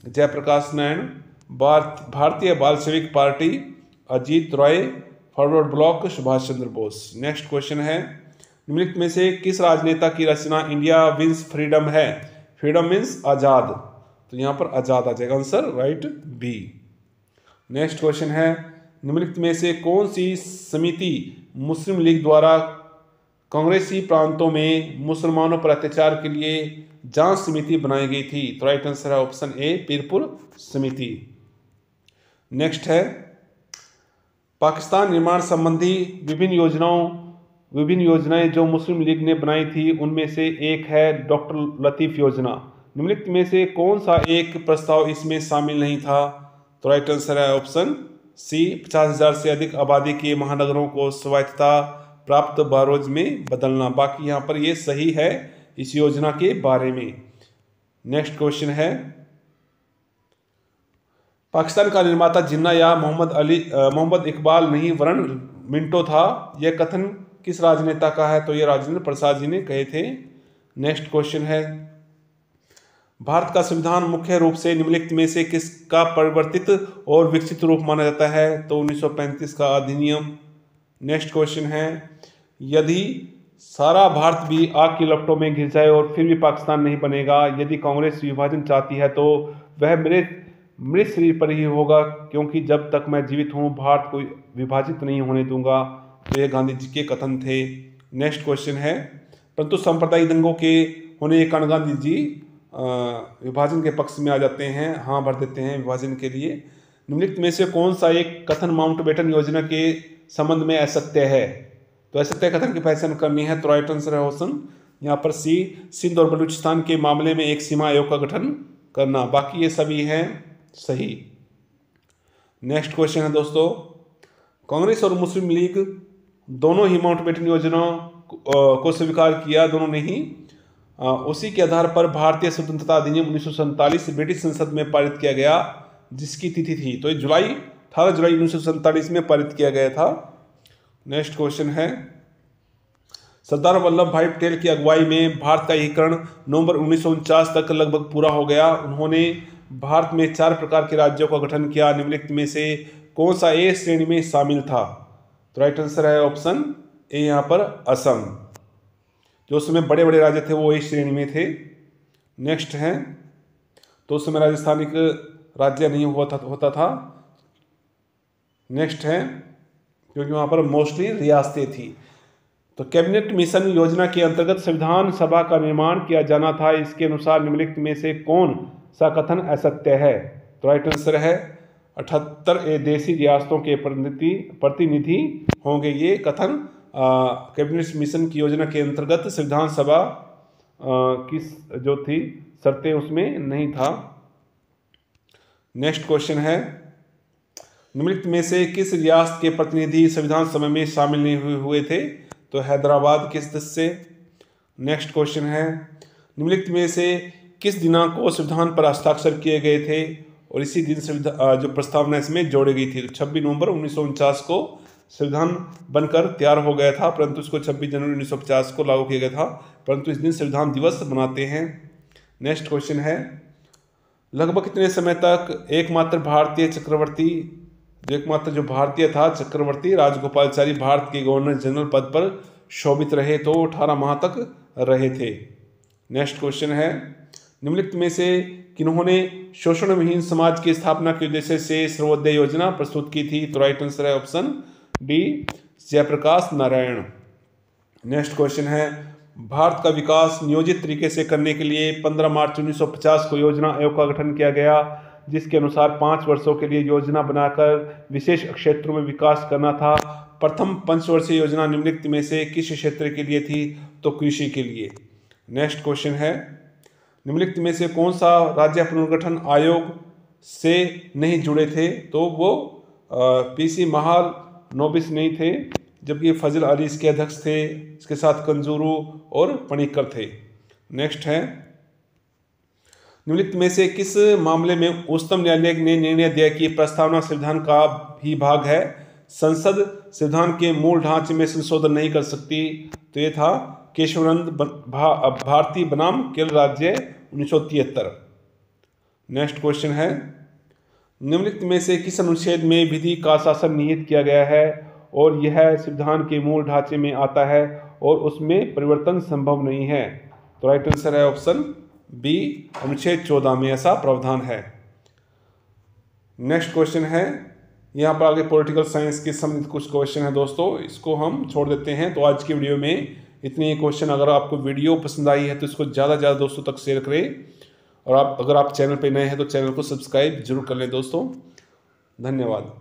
जयप्रकाश नारायण, भारत, भारतीय बाल सेविक party, Ajit Roy, forward bloc, Subhash Chandra Bose. Next question है, निम्नलिखित में से किस राजनेता की रचना इंडिया विंस फ्रीडम है? फ्रीडम मीन्स आज़ाद। तो यहाँ पर आज़ाद आ जाएगा answer, right B. Next question है, निम्नलिखित में से कौन सी समिति मुस्लिम लीग द्वारा कांग्रेसी प्रांतों में मुसलमानों पर अत्याचार के लिए जाँच समिति बनाई गई थी। तो राइट आंसर है ऑप्शन ए पीरपुर समिति। नेक्स्ट है, पाकिस्तान निर्माण संबंधी विभिन्न योजनाओं, विभिन्न योजनाएँ जो मुस्लिम लीग ने बनाई थी, उनमें से एक है डॉक्टर लतीफ़ योजना। निम्नलिखित में से कौन सा एक प्रस्ताव इसमें शामिल नहीं था? तो राइट आंसर है ऑप्शन सी पचास हज़ार से अधिक आबादी के महानगरों को स्वायत्ता प्राप्त बारोज में बदलना। बाकी यहाँ पर ये सही है इस योजना के बारे में। नेक्स्ट क्वेश्चन है। पाकिस्तान का निर्माता जिन्ना या मोहम्मद अली मोहम्मद इकबाल नहीं, वरण मिंटो था। यह कथन किस राजनेता का है? तो ये राजेंद्र प्रसाद जी ने कहे थे। नेक्स्ट क्वेश्चन है। भारत का संविधान मुख्य रूप से निम्नलिखित में से किसका परिवर्तित और विकसित रूप माना जाता है? तो 1935 का अधिनियम। नेक्स्ट क्वेश्चन है। यदि सारा भारत भी आग की लपटों में घिर जाए और फिर भी पाकिस्तान नहीं बनेगा, यदि कांग्रेस विभाजन चाहती है तो वह मेरे मृत शरीर पर ही होगा, क्योंकि जब तक मैं जीवित हूँ, भारत को विभाजित नहीं होने दूँगा। तो ये गांधी जी के कथन थे। नेक्स्ट क्वेश्चन है। परंतु सांप्रदायिक दंगों के होने के कारण गांधी जी विभाजन के पक्ष में आ जाते हैं हाँ भर देते हैं विभाजन के लिए। निम्नलिखित में से कौन सा एक कथन माउंट योजना के संबंध में असत्य है? तो असत्य कथन की पहचान करनी है तो राइट आंसर है ऑप्शन यहाँ पर सी सिंध और बलूचिस्तान के मामले में एक सीमा आयोग का गठन करना। बाकी ये सभी हैं सही। नेक्स्ट क्वेश्चन है दोस्तों। कांग्रेस और मुस्लिम लीग दोनों ही माउंट बेटन योजना को स्वीकार किया, दोनों ने ही। उसी के आधार पर भारतीय स्वतंत्रता अधिनियम उन्नीस सौ सैंतालीस ब्रिटिश संसद में पारित किया गया, जिसकी तिथि थी। तो जुलाई, अठारह जुलाई उन्नीस सौ सैंतालीस में पारित किया गया था। नेक्स्ट क्वेश्चन है। सरदार वल्लभ भाई पटेल की अगुवाई में भारत का एकीकरण नवंबर उन्नीस सौ उनचास तक लगभग पूरा हो गया। उन्होंने भारत में चार प्रकार के राज्यों का गठन किया। निम्नलिखित में से कौन सा ए श्रेणी में शामिल था? तो राइट आंसर है ऑप्शन ए, यहाँ पर असम। जो उसमें बड़े बड़े राज्य थे, वो इस श्रेणी में थे। नेक्स्ट है तो उस समय राजस्थान एक राज्य नहीं हुआ था, होता था। नेक्स्ट है क्योंकि वहाँ पर मोस्टली रियासतें थी। तो कैबिनेट मिशन योजना के अंतर्गत संविधान सभा का निर्माण किया जाना था। इसके अनुसार निम्नलिखित में से कौन सा कथन असत्य है? तो राइट आंसर है, अठहत्तर देशी रियासतों के प्रतिनिधि प्रतिनिधि होंगे ये कथन। कैबिनेट मिशन की योजना के अंतर्गत संविधान सभा की जो थी, शर्तें उसमें नहीं था। नेक्स्ट क्वेश्चन है निम्नलिखित में से किस रियासत के प्रतिनिधि संविधान समय में शामिल नहीं हुए हुए थे? तो हैदराबाद के सदस्य नेक्स्ट क्वेश्चन है, निम्नलिखित में से किस दिनांक को संविधान पर हस्ताक्षर किए गए थे? और इसी दिन संविधान जो प्रस्तावना इसमें जोड़ी गई थी तो छब्बीस नवंबर उन्नीस सौ उनचास को संविधान बनकर तैयार हो गया था, परंतु इसको 26 जनवरी उन्नीस सौ पचास को लागू किया गया था, परंतु इस दिन संविधान दिवस मनाते हैं। नेक्स्ट क्वेश्चन है, लगभग कितने समय तक एकमात्र भारतीय चक्रवर्ती एकमात्र जो भारतीय था, चक्रवर्ती राजगोपालचारी भारत के गवर्नर जनरल पद पर शोभित रहे तो अठारह माह तक रहे थे। नेक्स्ट क्वेश्चन है। निम्नलिखित में से किन्होंने शोषण विहीन समाज की स्थापना के उद्देश्य से सर्वोदय योजना प्रस्तुत की थी? तो राइट आंसर है option D Jayaprakash Narayan. Next question है। भारत का विकास नियोजित तरीके से करने के लिए 15 मार्च 1950 को योजना आयोग का गठन किया गया। जिसके अनुसार पाँच वर्षों के लिए योजना बनाकर विशेष क्षेत्रों में विकास करना था। प्रथम पंचवर्षीय योजना निम्नलिखित में से किस क्षेत्र के लिए थी? तो कृषि के लिए। नेक्स्ट क्वेश्चन है, निम्नलिखित में से कौन सा राज्य पुनर्गठन आयोग से नहीं जुड़े थे? तो वो पीसी महाल नोबिस नहीं थे, जबकि फजल अली इसके अध्यक्ष थे, इसके साथ कंजूरू और पणिकर थे। नेक्स्ट है निम्नलिखित में से किस मामले में उच्चतम न्यायालय ने निर्णय दिया कि प्रस्तावना संविधान का ही भाग है? संसद संविधान के मूल ढांचे में संशोधन नहीं कर सकती। तो ये था केशवानंद भा, भारतीय बनाम केरल राज्य उन्नीस सौ तिहत्तर। नेक्स्ट क्वेश्चन है निम्नलिखित में से किस अनुच्छेद में विधि का शासन निहित किया गया है? और यह संविधान के मूल ढांचे में आता है और उसमें परिवर्तन संभव नहीं है। तो राइट आंसर है ऑप्शन बी, अनुच्छेद चौदह में ऐसा प्रावधान है। नेक्स्ट क्वेश्चन है। यहाँ पर आगे पॉलिटिकल साइंस के संबंधित कुछ क्वेश्चन है दोस्तों। इसको हम छोड़ देते हैं। तो आज की वीडियो में इतने ही क्वेश्चन अगर आपको वीडियो पसंद आई है तो इसको ज़्यादा से ज़्यादा दोस्तों तक शेयर करें। और आप, अगर आप चैनल पर नए हैं तो चैनल को सब्सक्राइब ज़रूर कर लें दोस्तों। धन्यवाद।